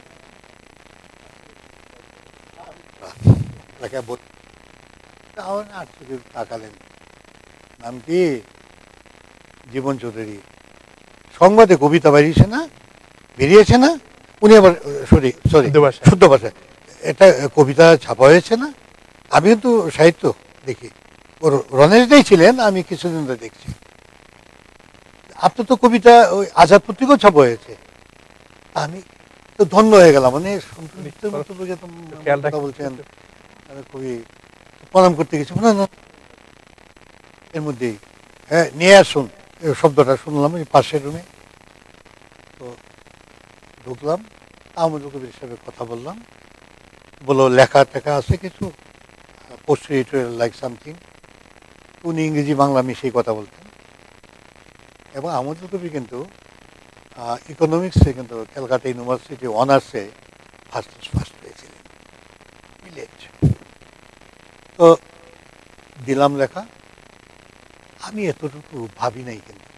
আর তাকালেন। নাম কি? জীবন চৌধুরী। সংবাদে কবিতা বেরিয়েছে না? বেরিয়েছে না? উনি আবার সরি সরি। শুদ্ধ ভাষায়। এটা কবিতা ছাপা হয়েছে না? আমি কিন্তু সাহিত্য দেখি। ওর রনেশদাই ছিলেন আমি কিছুদিন ধরে দেখছি। আপনার তো কবিতা ওই আজাদ পত্রিকাও ছাপা হয়েছে। আমি তো ধন্য হয়ে গেলাম। মানে বলছেন খুবই প্রণাম করতে গেছি। না না। এর মধ্যেই। হ্যাঁ নিয়ে আসুন। শব্দটা শুনলাম এই পাশের রুমে। তো ঢুকলাম আহমদুল কবির সাহেবের কথা বললাম। বলল লেখা টেখা আছে কিছু? পোস্ট লাইক সামথিং উনি ইংরেজি, বাংলা মিশিয়ে কথা বলতেন। এবং আমাদের কবির কিন্তু ইকোনমিক্সে কিন্তু ক্যালকাটা ইউনিভার্সিটি অনার্সে ফার্স্ট ফার্স্ট পেয়েছিলেন তো দিলাম লেখা। আমি এতটুকু ভাবি নাই কিন্তু।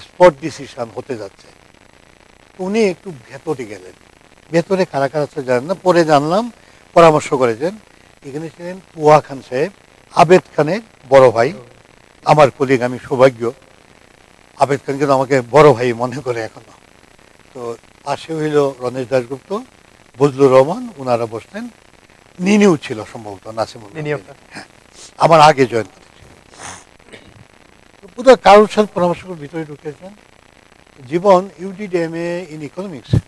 স্পট ডিসিশন হতে যাচ্ছে। উনি একটু ভেতরে গেলেন। ভেতরে কারা কারা আছে জানেন না? পরে জানলাম পরামর্শ করেছেন। এখানে ছিলেন পুয়া খান সাহেব আবেদ খানের বড় ভাই। আমার কলিগ আমি সৌভাগ্য। আবেদ খান কিন্তু আমাকে বড় ভাই মনে করে এখনও। তো পাশে হইল রমেশ দাসগুপ্ত বজলুর রহমান ওনারা বসলেন। নিনিও ছিল সম্ভবত নাসিমুল নিনি হক। আমার আগে জয়েন বোধহয় কারোর সাথে পরামর্শ করে ভিতরে ঢুকেছেন? জীবন এ ইন ইকোনমিক্স হ্যাঁ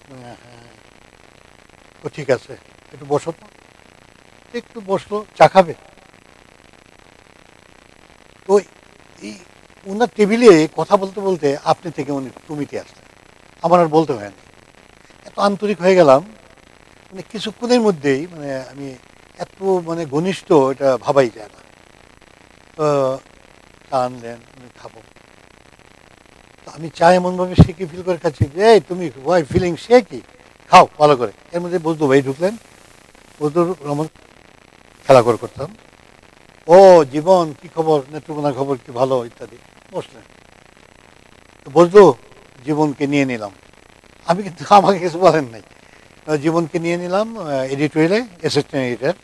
ও ঠিক আছে, একটু বসো তো। একটু বসল, চা খাবে? তো এই ওনার টেবিলে কথা বলতে বলতে আপনি থেকে উনি তুমিতে আসলেন। আমার আর বলতে হয় না এত আন্তরিক হয়ে গেলাম মানে কিছুক্ষণের মধ্যেই মানে আমি এত মানে ঘনিষ্ঠ এটা ভাবাই যায় না। চা আনলেন, আমি খাব। আমি চা এমনভাবে শেখে ফিল করে খাচ্ছি যে তুমি ওয়াই ফিলিং কি? খাও ভালো করে। এর মধ্যে বজদু ভাই ঢুকলেন। বজদুর রহমান খেলা করে করতাম। ও, জীবন, কি খবর? নেত্রকোনার খবর কি ভালো? ইত্যাদি। বসলেন। তো বজদু জীবনকে নিয়ে নিলাম। আমি কিন্তু আমাকে কিছু বলেন নাই। জীবনকে নিয়ে নিলাম এডিটোরিয়ালে অ্যাসিস্ট্যান্ট এডিটার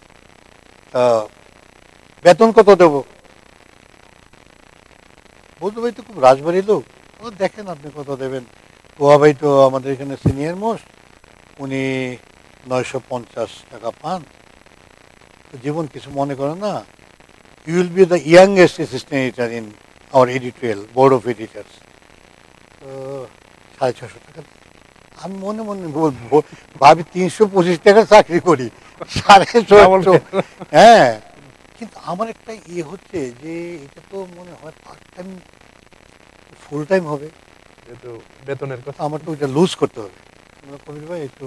বেতন কত দেবো? বলতো ভাই তো খুব রাজবাড়ি লোক। ও দেখেন আপনি কত দেবেন। কোয়া ভাই তো আমাদের এখানে সিনিয়র মোস্ট উনি নয়শো পঞ্চাশ টাকা পান। জীবন কিছু মনে করে না you will be the youngest assistant editor in our editorial board of editors তো সাড়ে ছশো টাকা আমি মনে মনে বলব ভাবি তিনশো পঁচিশ টাকা চাকরি করি সাড়ে ছশো হ্যাঁ কিন্তু আমার একটা ইয়ে হচ্ছে যে এটা তো মনে হয় পার্ট টাইম ফুল টাইম হবে বেতনের কথা। আমার তো ওইটা লুজ করতে হবে। কবির ভাই, একটু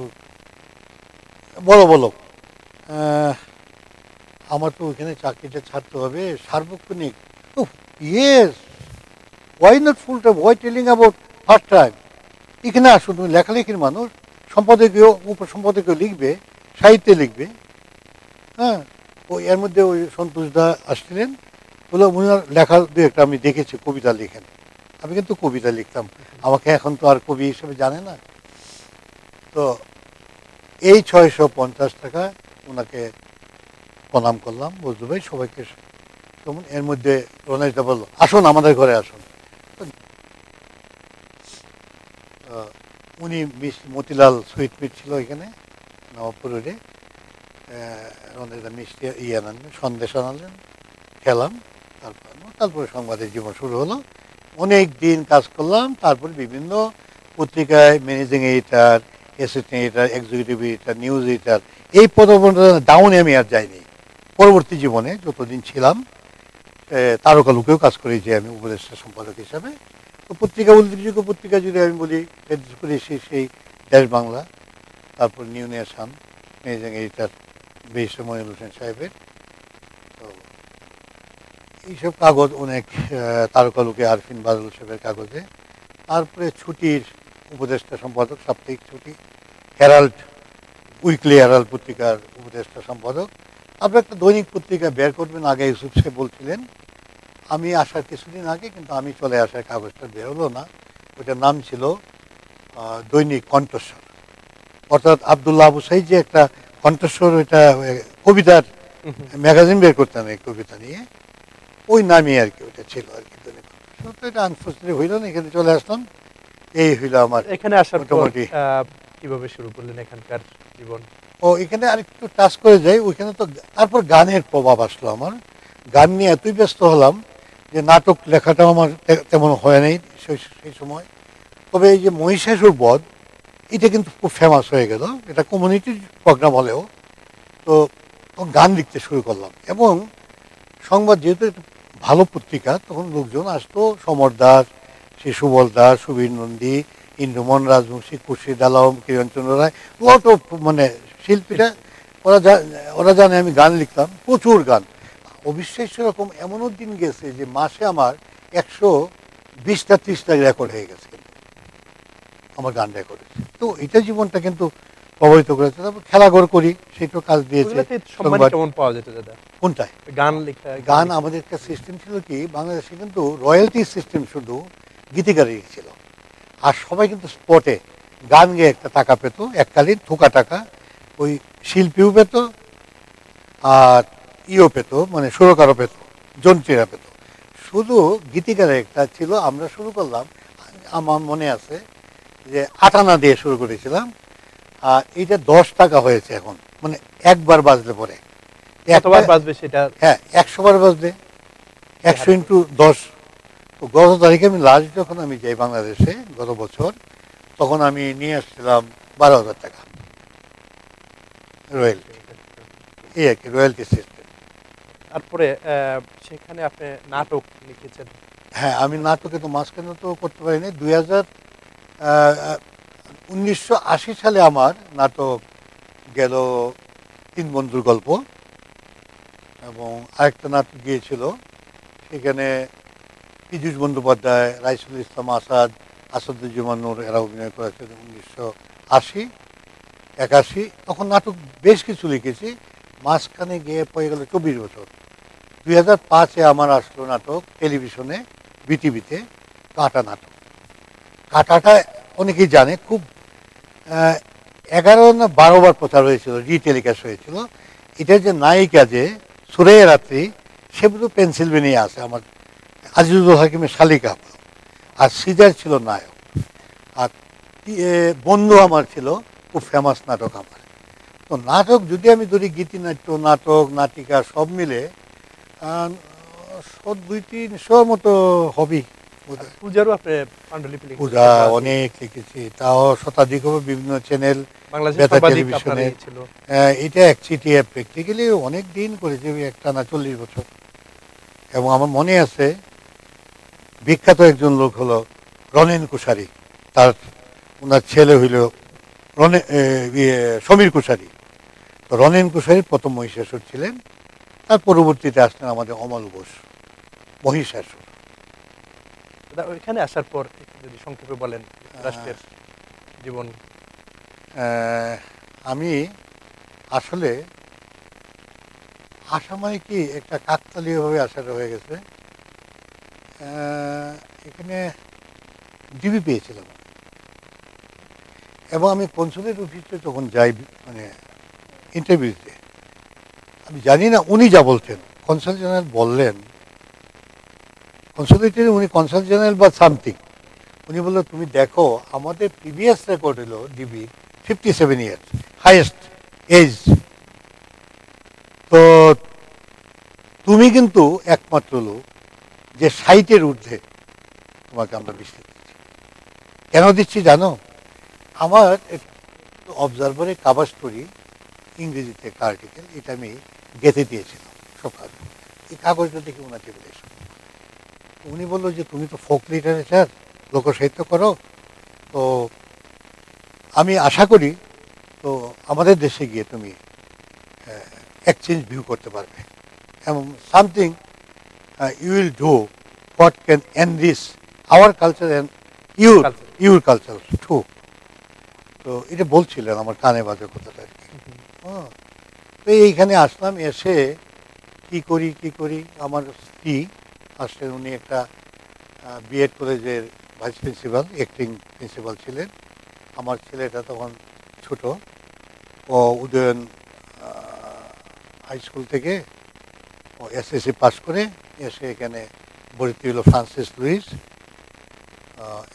বলো বলো। আমার তো ওইখানে চাকরিটা ছাড়তে হবে, সার্বক্ষণিক। Yes why not full time why telling about first time এখানে আসুন, তুমি লেখালেখির মানুষ, সম্পাদকীয়, উপসম্পাদকীয় লিখবে, সাহিত্যে লিখবে। হ্যাঁ ও এর মধ্যে ওই সন্তোষ দা আসছিলেন, বলে ওনার লেখা দু একটা আমি দেখেছি কবিতা লেখেন। আমি কিন্তু কবিতা লিখতাম। আমাকে এখন তো আর কবি হিসেবে জানে না। তো এই ছয়শো পঞ্চাশ টাকা ওনাকে প্রণাম করলাম বুঝতে ভাই, সবাইকে এর মধ্যে রনেশদা বলল, আসুন, আমাদের ঘরে আসুন। উনি মিস মতিলাল সুইট মিট ছিল এখানে নবাবপুর রনেশদা মিষ্টি ইয়ে আনালেন, সন্দেশ আনালেন, খেলাম, তারপর তারপরে সংবাদের জীবন শুরু হলো। অনেক দিন কাজ করলাম, তারপর বিভিন্ন পত্রিকায়, managing editor assistant editor executive editor news editor এই পদপদ ডাউনে আমি আর যাইনি। পরবর্তী জীবনে যতদিন ছিলাম এ, তারকালুকেও কাজ করেছি আমি উপদেষ্টা সম্পাদক হিসাবে। তো পত্রিকা উল্লেখযোগ্য পত্রিকা যদি আমি বলি বিশেষ করে সেই দেশ বাংলা তারপর নিউ নেশন ম্যানেজিং এডিটার বেশ মনির হোসেন সাহেবের। তো এইসব কাগজ অনেক আহ, তারকালুকে আরফিন বাদল সাহেবের কাগজে। তারপরে ছুটির উপদেষ্টা সম্পাদক সাপ্তাহিক ছুটি। হেরাল্ড উইকলি হেরাল্ড পত্রিকার উপদেষ্টা সম্পাদক। আপনি একটা দৈনিক পত্রিকা বের করবেন আগে ইউসুফ সাহেব বলছিলেন। আমি আসার কিছুদিন আগে কিন্তু আমি চলে আসার কাগজটা বেরোলো না। ওটার নাম ছিল দৈনিক কণ্ঠস্বর। অর্থাৎ আবদুল্লাহ আবু সাইদ যে একটা কণ্ঠস্বর ওইটা কবিতার ম্যাগাজিন বের করতেন এই কবিতা নিয়ে। ওই নামই আর কি ওটা ছিল আর কি দৈনিক কণ্ঠস্বর। তো এটা আনফর্চুনেট হইল না এখানে চলে আসলাম। এই হইল আমার এখানে আসার মোটামুটি। কীভাবে শুরু করলেন এখানকার জীবন। ও, এখানে আরেকটু টাচ করে যাই, ওইখানে তো তারপর গানের প্রভাব আসলো আমার। গান নিয়ে এতই ব্যস্ত হলাম যে নাটক লেখাটাও আমার তেমন হয় নাই সেই সময়। তবে এই যে মহিষাসুর বধ, এটা কিন্তু খুব ফেমাস হয়ে গেল। এটা কমিউনিটির প্রোগ্রাম হলেও। তো গান লিখতে শুরু করলাম এবং সংবাদ যেহেতু ভালো পত্রিকা, তখন লোকজন আসতো, সমর দাস শ্রী সুবল দাস, সুবীর নন্দী ইন্দ্রমন রাজবংশী খুরশিদ আলম কিরণচন্দ্র রায় লট অফ মানে শিল্পীরা ওরা ওরা জানে আমি গান লিখতাম প্রচুর গান। অবিশ্বাস্য রকম এমনও দিন গেছে যে মাসে আমার একশো বিশটা ত্রিশটা রেকর্ড হয়ে গেছে। আমার গান রেকর্ড তো এটা জীবনটা কিন্তু প্রভাবিত করেছে। তারপর খেলাঘর করি সেটাও কাজ দিয়েছে। ওগুলোতে সম্মান সংবাদ- কেমন পাওয়া যেত দাদা? কোনটায়? গান লেখা গান আমাদের একটা সিস্টেম ছিল কি বাংলাদেশে কিন্তু রয়্যালটি সিস্টেম শুধু গীতিকারই ছিল। আর সবাই কিন্তু স্পটে গান গেয়ে একটা টাকা পেত এককালীন থোকা টাকা ওই শিল্পীও পেত আর ইও পেত মানে সুরকারও পেত যন্ত্রীরা পেত। শুধু গীতিকারের একটা ছিল আমরা শুরু করলাম আমার মনে আছে যে আটানা দিয়ে শুরু করেছিলাম আর এইটা দশ টাকা হয়েছে এখন মানে একবার বাজলে পরে। একটা- বাজবে সেটা? হ্যাঁ একশো বার বাজবে একশো ইন্টু দশ। তো গত তারিখে আমি লাস্ট যখন আমি যাই বাংলাদেশে গত বছর তখন আমি নিয়ে আসছিলাম বারো হাজার টাকা। রয়্যালটি এই আর কি রয়্যালটি সিস্টেম তারপরে সেখানে আপনি নাটক লিখেছেন। হ্যাঁ আমি নাটকে তো মাঝখানে তো করতে পারিনি। দুই হাজার উনিশশো আশি সালে আমার নাটক গেল তিন বন্ধুর গল্প এবং আরেকটা নাটক গিয়েছিল। সেখানে পীযুষ বন্দ্যোপাধ্যায়, রাইসুল ইসলাম আসাদ, আসাদুজ্জামান নূর, এরা অভিনয় করেছেন উনিশশো আশি, একাশি। তখন নাটক বেশ কিছু লিখেছি, মাঝখানে গিয়ে পড়ে গেল চব্বিশ বছর। দুই হাজার পাঁচে আমার আসলো নাটক টেলিভিশনে, বিটিভিতে, কাঁটা নাটক। কাঁটাটা অনেকেই জানে, খুব এগারো না বারো বার প্রচার হয়েছিল রি টেলিকাস্ট হয়েছিল। এটার যে নায়িকা যে সুরেয়া রাত্রি সে পেন্সিলভেনিয়া আছে, আমার আজিজুল হাকিমের শালিকা। আর সিজার ছিল নায়ক। আর বন্ধু আমার ছিল খুব ফেমাস নাটক আমার। তো নাটক যদি আমি ধরি গীতিনাট্য নাটক নাটিকা সব মিলে সব দুই তিনশোর মতো হবি। পূজারও আপনি পাণ্ডুলিপি পূজা অনেক লিখেছি। তাও শতাধিক হবে বিভিন্ন চ্যানেল টেলিভিশনে। এটা এক চিঠি প্র্যাকটিক্যালি অনেক দিন করেছি ওই একটা না চল্লিশ বছর। এবং আমার মনে আছে বিখ্যাত একজন লোক হলো রনেন কুশারি। তার ওনার ছেলে হইল রনে ইয়ে, সমীর কুশারি। তো রনেন কুশারি প্রথম মহিষাসুর ছিলেন। তার পরবর্তীতে আসলেন আমাদের অমল ঘোষ মহিষাসুর। ওইখানে আসার পর যদি সংক্ষেপে বলেন রাষ্ট্রের জীবন। আমি আসলে আসা মানে কি একটা কাকতালীয়ভাবে আসাটা হয়ে গেছে? এখানে ডিবি পেয়েছিলাম। এবং আমি কনসুলেট অফিসে যখন যাই মানে ইন্টারভিউতে আমি জানি না উনি যা বলতেন কনসাল জেনারেল বললেন কনসুলেটের উনি কনসাল জেনারেল বা সামথিং উনি বলল, তুমি দেখো, আমাদের প্রিভিয়াস রেকর্ড হলো DB fifty seven years highest age তো তুমি কিন্তু একমাত্র লোক। যে সাইটের ঊর্ধ্বে তোমাকে আমরা বৃষ্টি দিচ্ছি কেন দিচ্ছি জানো? আমার অবজারভারে কাভার স্টোরি ইংরেজিতে আর্টিকেল এটা আমি গেঁথে দিয়েছিলাম সব কাজ এই কাগজটা দেখে ওনাকে বলে উনি বলল যে, তুমি তো ফোক লিটারেচার লোকসাহিত্য করো, তো আমি আশা করি, তো আমাদের দেশে গিয়ে তুমি এক্সচেঞ্জ ভিউ করতে পারবে। এবং something you will do what can enrich our culture and your Culture. Your culture too তো এটা বলছিলেন আমার কানে বাজে কথাটা আর কি। হ্যাঁ। তো এইখানে আসলাম এসে কি করি কি করি? আমার স্ত্রী আসলেন উনি একটা বিএড কলেজের ভাইস প্রিন্সিপাল অ্যাক্টিং প্রিন্সিপাল ছিলেন। আমার ছেলেটা তখন ছোট। ও উদয়ন হাই স্কুল থেকে ও এসএসসি পাস করে এসে এখানে ভর্তি হলো ফ্রান্সিস লুইস।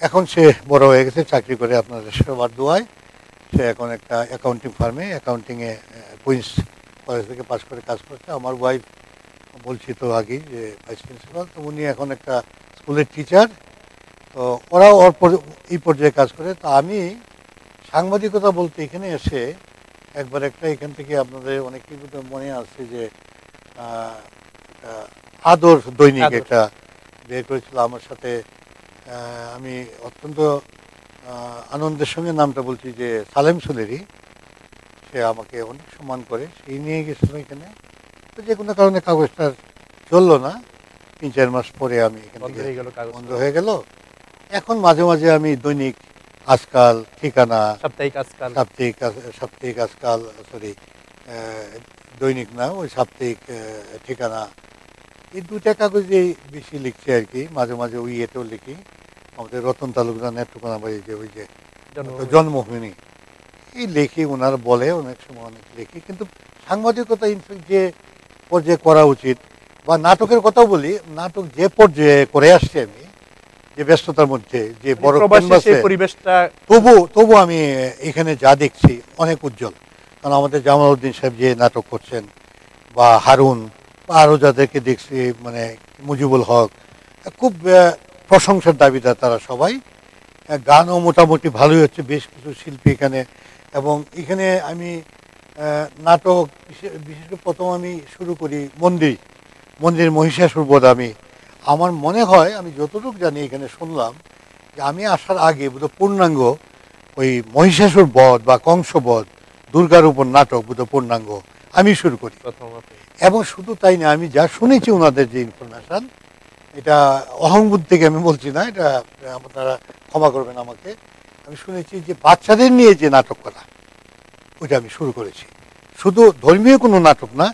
এখন সে বড় হয়ে গেছে, চাকরি করে আপনাদের সবার দোয়ায়। সে এখন একটা অ্যাকাউন্টিং ফার্মে অ্যাকাউন্টিংয়ে কুইন্স কলেজ থেকে পাশ করে কাজ করছে। আমার ওয়াইফ বলছি তো আগেই যে ভাইস প্রিন্সিপাল তো উনি এখন একটা স্কুলের টিচার তো ওরাও ওর এই পর্যায়ে কাজ করে। তো আমি সাংবাদিকতা বলতে এখানে এসে একবার একটা এখান থেকে আপনাদের অনেকেই মনে আছে যে একটা আদর দৈনিক। একটা বের করেছিল আমার সাথে। আমি অত্যন্ত আনন্দের সঙ্গে নামটা বলছি যে সালেম সুলেরি সে আমাকে অনেক সম্মান করে সেই নিয়ে গেছিল এখানে। তো যে কোনো কারণে কাগজটা চলল না। তিন চার মাস পরে আমি এখান বন্ধ থেকে হয়ে গেল কাগজ বন্ধ হয়ে গেল। এখন মাঝে মাঝে আমি দৈনিক আজকাল ঠিকানা সাপ্তাহিক আজকাল। সাপ্তাহিক সাপ্তাহিক আজকাল সরি দৈনিক না ওই সাপ্তাহিক ঠিকানা এই দুটা কাগজে বেশি লিখছি আর কি মাঝে মাঝে ওই ইয়েতেও লিখি। আমাদের রতন তালুকদার নেত্রকোনা বাড়ি যে ওই যে জন্মভূমি। এই লেখি ওনার বলে অনেক সময় অনেক লেখি কিন্তু সাংবাদিকতা ইনফ্যাক্ট যে পর্যায়ে করা উচিত বা নাটকের কথাও বলি নাটক যে পর্যায়ে করে আসছি আমি যে ব্যস্ততার মধ্যে যে বড় পরিবেশটা তবু তবু আমি এখানে যা দেখছি অনেক উজ্জ্বল। কারণ আমাদের জামাল উদ্দিন সাহেব যে নাটক করছেন বা হারুন আরও যাদেরকে দেখছি মানে মুজিবুল হক। খুব প্রশংসার দাবিদার তারা সবাই। গানও মোটামুটি ভালোই হচ্ছে, বেশ কিছু শিল্পী এখানে। এবং এখানে আমি নাটক বিশে- বিশেষ করে প্রথম আমি শুরু করি মন্দির মন্দির মহিষাসুর বোধ আমি। আমার মনে হয়, আমি যতটুকু জানি এখানে শুনলাম, যে আমি আসার আগে বোধহয় পূর্ণাঙ্গ ওই মহিষাসুর বধ বা কংস বধ, দুর্গার উপর নাটক বোধহয় পূর্ণাঙ্গ। আমি শুরু করি। এবং শুধু তাই না আমি যা শুনেছি ওনাদের যে ইনফরমেশন এটা অহংবোধ থেকে আমি বলছি না এটা আপনারা ক্ষমা করবেন আমাকে। আমি শুনেছি যে বাচ্চাদের নিয়ে যে নাটক করা ওইটা আমি শুরু করেছি। শুধু ধর্মীয় কোনো নাটক না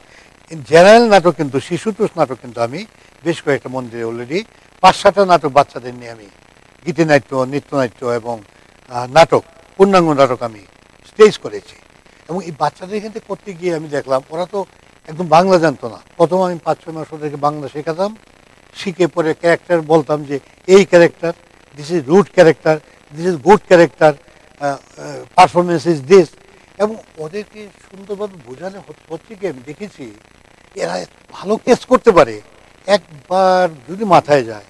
জেনারেল নাটক কিন্তু শিশুতোষ নাটক কিন্তু আমি বেশ কয়েকটা মন্দিরে অলরেডি পাঁচ সাতটা নাটক বাচ্চাদের নিয়ে আমি গীতিনাট্য নৃত্যনাট্য এবং নাটক পূর্ণাঙ্গ নাটক আমি স্টেজ করেছি। এবং এই বাচ্চাদের এখান থেকে করতে গিয়ে আমি দেখলাম ওরা তো একদম বাংলা জানতো না। প্রথম আমি পাঁচ ছয় মাস ওদেরকে বাংলা শেখাতাম। শিখে পরে ক্যারেক্টার বলতাম যে এই character this is root character this is good character performance is this এবং ওদেরকে সুন্দরভাবে বোঝানো হত- হচ্ছে কি আমি দেখেছি এরা ভালো কেস করতে পারে একবার যদি মাথায় যায়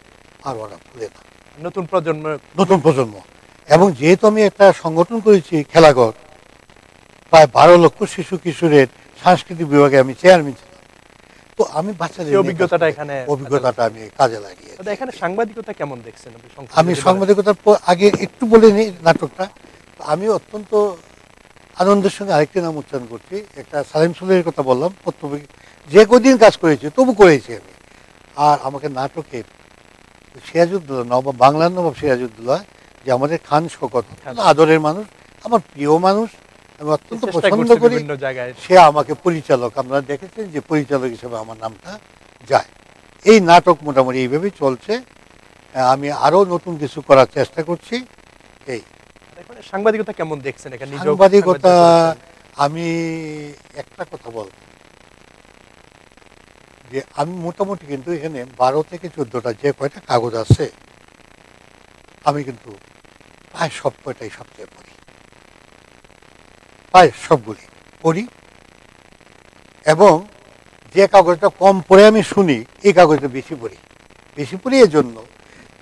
আর ওরা ভুলে না। নতুন প্রজন্ম। নতুন প্রজন্ম। এবং যেহেতু আমি একটা সংগঠন করেছি খেলাঘর প্রায় বারো লক্ষ শিশু কিশোরের সাংস্কৃতিক বিভাগে আমি চেয়ারম্যান ছিলাম। তো আমি বাচ্চাদের অভিজ্ঞতাটা এখানে অভিজ্ঞতাটা আমি কাজে লাগিয়ে দাদা, এখানে সাংবাদিকতা কেমন দেখছেন আমি সাংবাদিকতার আগে একটু বলে নিই নাটকটা। আমি অত্যন্ত আনন্দের সঙ্গে আরেকটি নাম উচ্চারণ করছি। একটা সালিম সুলের কথা বললাম প্রত্যেক যে কদিন কাজ করেছি তবু করেছি আমি। আর আমাকে নাটকে সিরাজউদ্দৌলা নবাব বাংলার নবাব সিরাজউদ্দৌলা যে আমাদের খান শকত। আদরের মানুষ আমার প্রিয় মানুষ আমি অত্যন্ত পছন্দ করি। সে আমাকে পরিচালক আপনারা দেখেছেন যে পরিচালক হিসেবে আমার নামটা যায়। এই নাটক মোটামুটি এইভাবেই চলছে। আমি আরও নতুন কিছু করার চেষ্টা করছি। এই। সাংবাদিকতা কেমন দেখছেন? সাংবাদিকতা সাংবাদিকতা আমি একটা কথা বল যে আমি মোটামুটি কিন্তু এখানে বারো থেকে চোদ্দটা যে কয়টা কাগজ আছে আমি কিন্তু প্রায় সব কয়টাই সবচেয়ে পড়ি। প্রায় সবগুলি পড়ি। এবং যে কাগজটা কম পড়ে আমি শুনি, এই কাগজটা বেশি পড়ি। বেশি পড়ি এর জন্য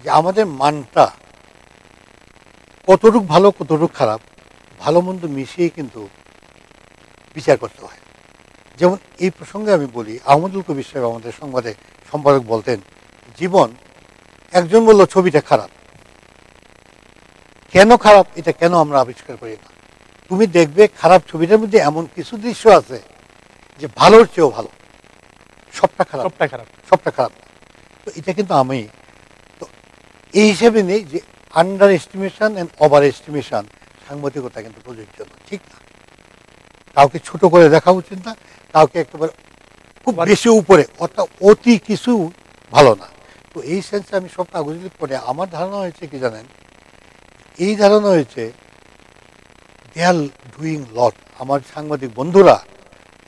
যে আমাদের মানটা কতটুক ভালো, কতটুক খারাপ, ভালো মন্দ মিশিয়ে কিন্তু বিচার করতে হয়। যেমন এই প্রসঙ্গে আমি বলি, আহমদুল কবির সাহেব আমাদের সংবাদে সম্পাদক বলতেন, জীবন, একজন বলল ছবিটা খারাপ। কেন খারাপ? এটা কেন আমরা আবিষ্কার করি না? তুমি দেখবে খারাপ ছবিটার মধ্যে এমন কিছু দৃশ্য আছে যে ভালোর চেয়েও ভালো। সবটা খারাপ। সবটা খারাপ। সবটা খারাপ। তো এটা কিন্তু আমি। তো এই হিসেবে নেই যে under estimation and over estimation সাংবাদিকতা কিন্তু প্রযোজ্য না ঠিক না? কাউকে ছোট করে দেখা উচিত না কাউকে একেবারে খুব বেশি উপরে অর্থাৎ অতি কিছু ভালো না। তো এই সেন্সে আমি সব কাগজগুলি পড়ে আমার ধারণা হয়েছে কি জানেন? এই ধারণা হয়েছে দে আর ডুইং লট আমার সাংবাদিক বন্ধুরা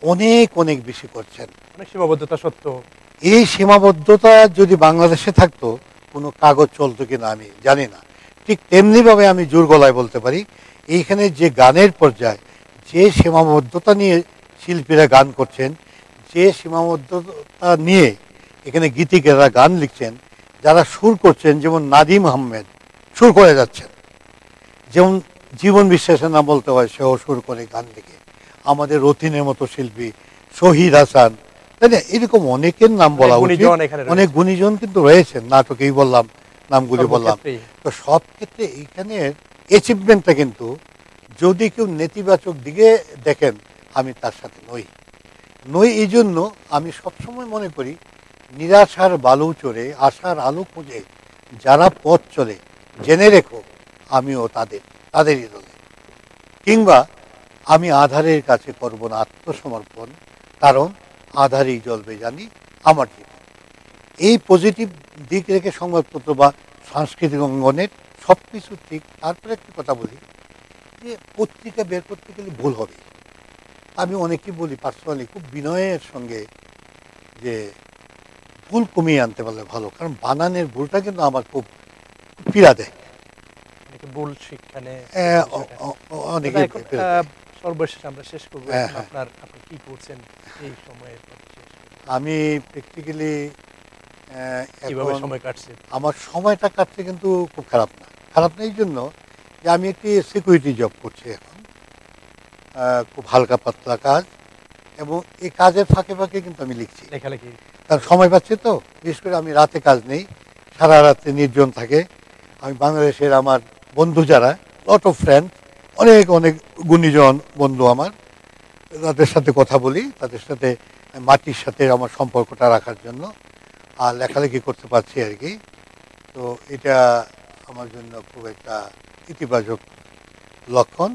অনেক অনেক বেশি করছেন। অনেক সীমাবদ্ধতা সত্ত্বেও। এই সীমাবদ্ধতা যদি বাংলাদেশে থাকতো কোনো কাগজ চলতো কিনা আমি জানি না। ঠিক তেমনিভাবে আমি জোর গলায় বলতে পারি এইখানে যে গানের পর্যায়ে যে সীমাবদ্ধতা নিয়ে শিল্পীরা গান করছেন যে সীমাবদ্ধতা নিয়ে এখানে গীতিকেরা গান লিখছেন যারা সুর করছেন যেমন নাদিম আহমেদ সুর করে যাচ্ছেন। যেমন জীবন বিশ্বাসের নাম বলতে হয় সেও সুর করে গান লিখে। আমাদের রতিনের মতো শিল্পী শহীদ হাসান। তাই না? এরকম অনেকের নাম বলা উচিত। এখানে অনেক গুণীজন কিন্তু রয়েছেন নাটকেই বললাম নামগুলি বললাম। তো সব ক্ষেত্রে এইখানের অ্যাচিভমেন্টটা কিন্তু যদি কেউ নেতিবাচক দিকে দেখেন আমি তার সাথে নই। নই এই জন্য আমি সবসময় মনে করি নিরাশার বালু চড়ে আশার আলো খুঁজে যারা পথ চলে জেনে রেখো আমিও তাদের। তাদেরই দলে কিংবা আমি আধারের কাছে করব না আত্মসমর্পণ, কারণ আধারেই জ্বলবে জানি আমার জীবন। এই পজিটিভ দিক রেখে সংবাদপত্র বা সাংস্কৃতিক অঙ্গনের সব কিছু ঠিক, তারপরে একটি কথা বলি যে পত্রিকা বের করতে গেলে ভুল হবে। আমি অনেকেই বলি পার্সোনালি খুব বিনয়ের সঙ্গে যে ভুল কমিয়ে আনতে পারলে ভালো, কারণ বানানের ভুলটা কিন্তু আমার খুব পীড়া দেয়। অনেকে ভুল শিক্ষা নেয় সর্বশেষ আমরা শেষ করব। হ্যাঁ, হ্যাঁ। আপনার আপনি কি করছেন এই সময়ের। আমি প্র্যাকটিক্যালি কীভাবে সময় কাটছে? আমার সময়টা কাটছে কিন্তু খুব খারাপ না। খারাপ না এই জন্য যে আমি একটি সিকিউরিটি জব করছি এখন। খুব হালকা পাতলা কাজ এবং এই কাজের ফাঁকে ফাঁকে কিন্তু আমি লিখছি। লেখালেখি? কারণ সময় পাচ্ছি তো বিশেষ করে আমি রাতে কাজ নেই সারা রাতে নির্জন থাকে। আমি বাংলাদেশের আমার বন্ধু যারা লট অফ ফ্রেন্ড অনেক অনেক গুণীজন বন্ধু আমার। তাদের সাথে কথা বলি, তাদের সাথে মাটির সাথে আমার সম্পর্কটা রাখার জন্য। আর লেখালেখি করতে পারছি আর কি। তো এটা আমার জন্য খুব একটা ইতিবাচক লক্ষণ।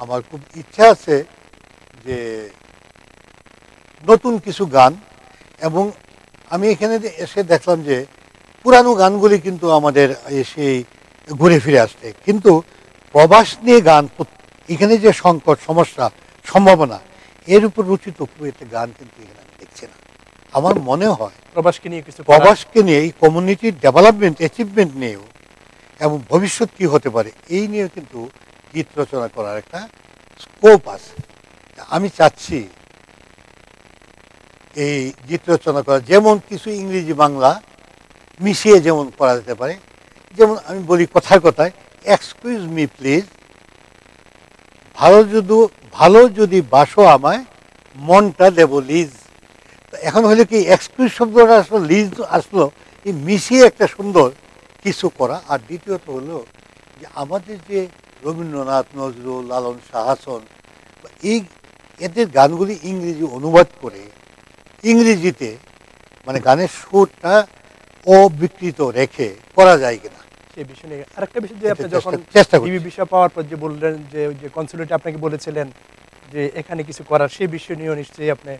আমার খুব ইচ্ছা আছে যে নতুন কিছু গান এবং আমি এখানে এসে দেখলাম যে পুরানো গানগুলি কিন্তু আমাদের এসে ঘুরে ফিরে আসতে। কিন্তু প্রবাস নিয়ে গান এখানে যে সংকট সমস্যা সম্ভাবনা এর উপর রচিত খুব একটা গান কিন্তু এখানে আমি দেখছি না। আমার মনে হয় প্রবাসকে নিয়ে কিছু প্রবাসকে নিয়ে এই কমিউনিটির ডেভেলপমেন্ট অ্যাচিভমেন্ট নিয়েও এবং ভবিষ্যৎ কি হতে পারে এই নিয়ে কিন্তু গীত রচনা করার একটা স্কোপ আছে। আমি চাচ্ছি এই গীত রচনা করা যেমন কিছু ইংরেজি বাংলা মিশিয়ে যেমন করা যেতে পারে যেমন আমি বলি কথায় কথায় এক্সকিউজ মি প্লিজ ভালো যদি ভালো যদি বাসো আমায়, মনটা দেব লিজ। এখন হলো কি এক্সকিউজ শব্দটা আসলো, লিজ আসলো, এই মিশিয়ে একটা সুন্দর কিছু করা। আর দ্বিতীয়ত হলো যে আমাদের যে রবীন্দ্রনাথ নজরুল, লালন শাহাসন এই এদের গানগুলি ইংরেজি অনুবাদ করে, ইংরেজিতে মানে গানের সুরটা অবিকৃত রেখে করা যায় কিনা। সেই বিষয় নিয়ে। আরেকটা বিষয় যে আপনি যখন বিষয় পাওয়ার পর যে বললেন যে যে কনসুলেটে আপনাকে বলেছিলেন যে এখানে কিছু করার সেই বিষয় নিয়েও নিশ্চয়ই আপনি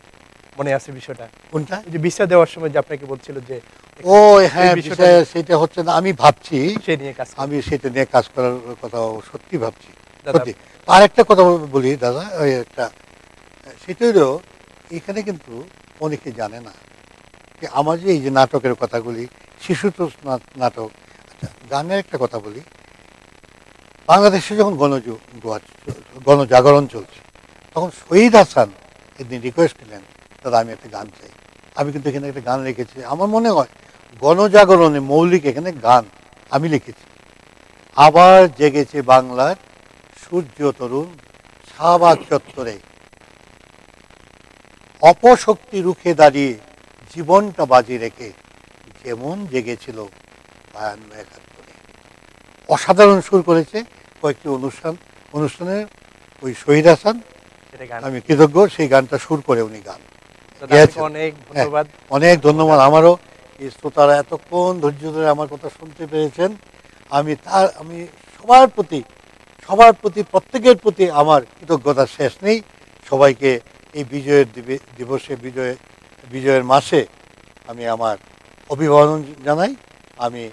মনে আছে বিষয়টা। কোনটা? যে ভিসা দেওয়ার সময় যে আপনাকে বলছিল যে ও হ্যাঁ সেটা হচ্ছে না আমি ভাবছি সে নিয়ে কাজ আমি সেটা নিয়ে কাজ করার কথা সত্যি ভাবছি। সত্যি। আর একটা কথা বলি দাদা ওই একটা সেটা হলো এখানে কিন্তু অনেকে জানে না যে আমার যে এই যে নাটকের কথাগুলি শিশুতোষ না- নাটক আচ্ছা গানের একটা কথা বলি। বাংলাদেশে যখন গণজ গণজাগরণ চলছে, তখন শহীদ হাসান একদিন রিকোয়েস্ট করলেন দাদা, আমি একটা গান চাই। আমি কিন্তু এখানে একটা গান লিখেছি। আমার মনে হয় গণজাগরণে মৌলিক এখানে গান আমি লিখেছি। আবার জেগেছে বাংলার সূর্য তরুণ শাহবাগ চত্বরে। অপশক্তি রুখে দাঁড়িয়ে জীবনটা বাজি রেখে যেমন জেগেছিল বায়ান্ন একাত্তরে অসাধারণ সুর করেছে কয়েকটি অনুষ্ঠান। অনুষ্ঠানে ওই শহীদ হাসান আমি কৃতজ্ঞ সেই গানটা সুর করে উনি গান। অনেক ধন্যবাদ। অনেক ধন্যবাদ আমারও। এই শ্রোতারা এতক্ষণ ধৈর্য ধরে আমার কথা শুনতে পেরেছেন। আমি তার আমি সবার প্রতি সবার প্রতি প্রত্যেকের প্রতি আমার কৃতজ্ঞতা শেষ নেই। সবাইকে এই বিজয়ের দিবে- দিবসে বিজয় বিজয়ের মাসে আমি আমার অভিবাদন জানাই। আমি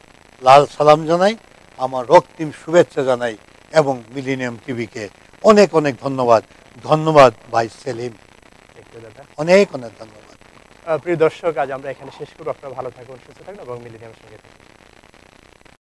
লাল সালাম জানাই আমার রক্তিম শুভেচ্ছা জানাই এবং মিলিনিয়াম টিভিকে অনেক অনেক ধন্যবাদ। ধন্যবাদ ভাই সেলিম। অনেক অনেক ধন্যবাদ। প্রিয় দর্শক আজ আমরা এখানে শেষ করব। আপনারা ভালো থাকুন সুস্থ থাকুন এবং মিলিনিয়ামের সঙ্গে থাকুন।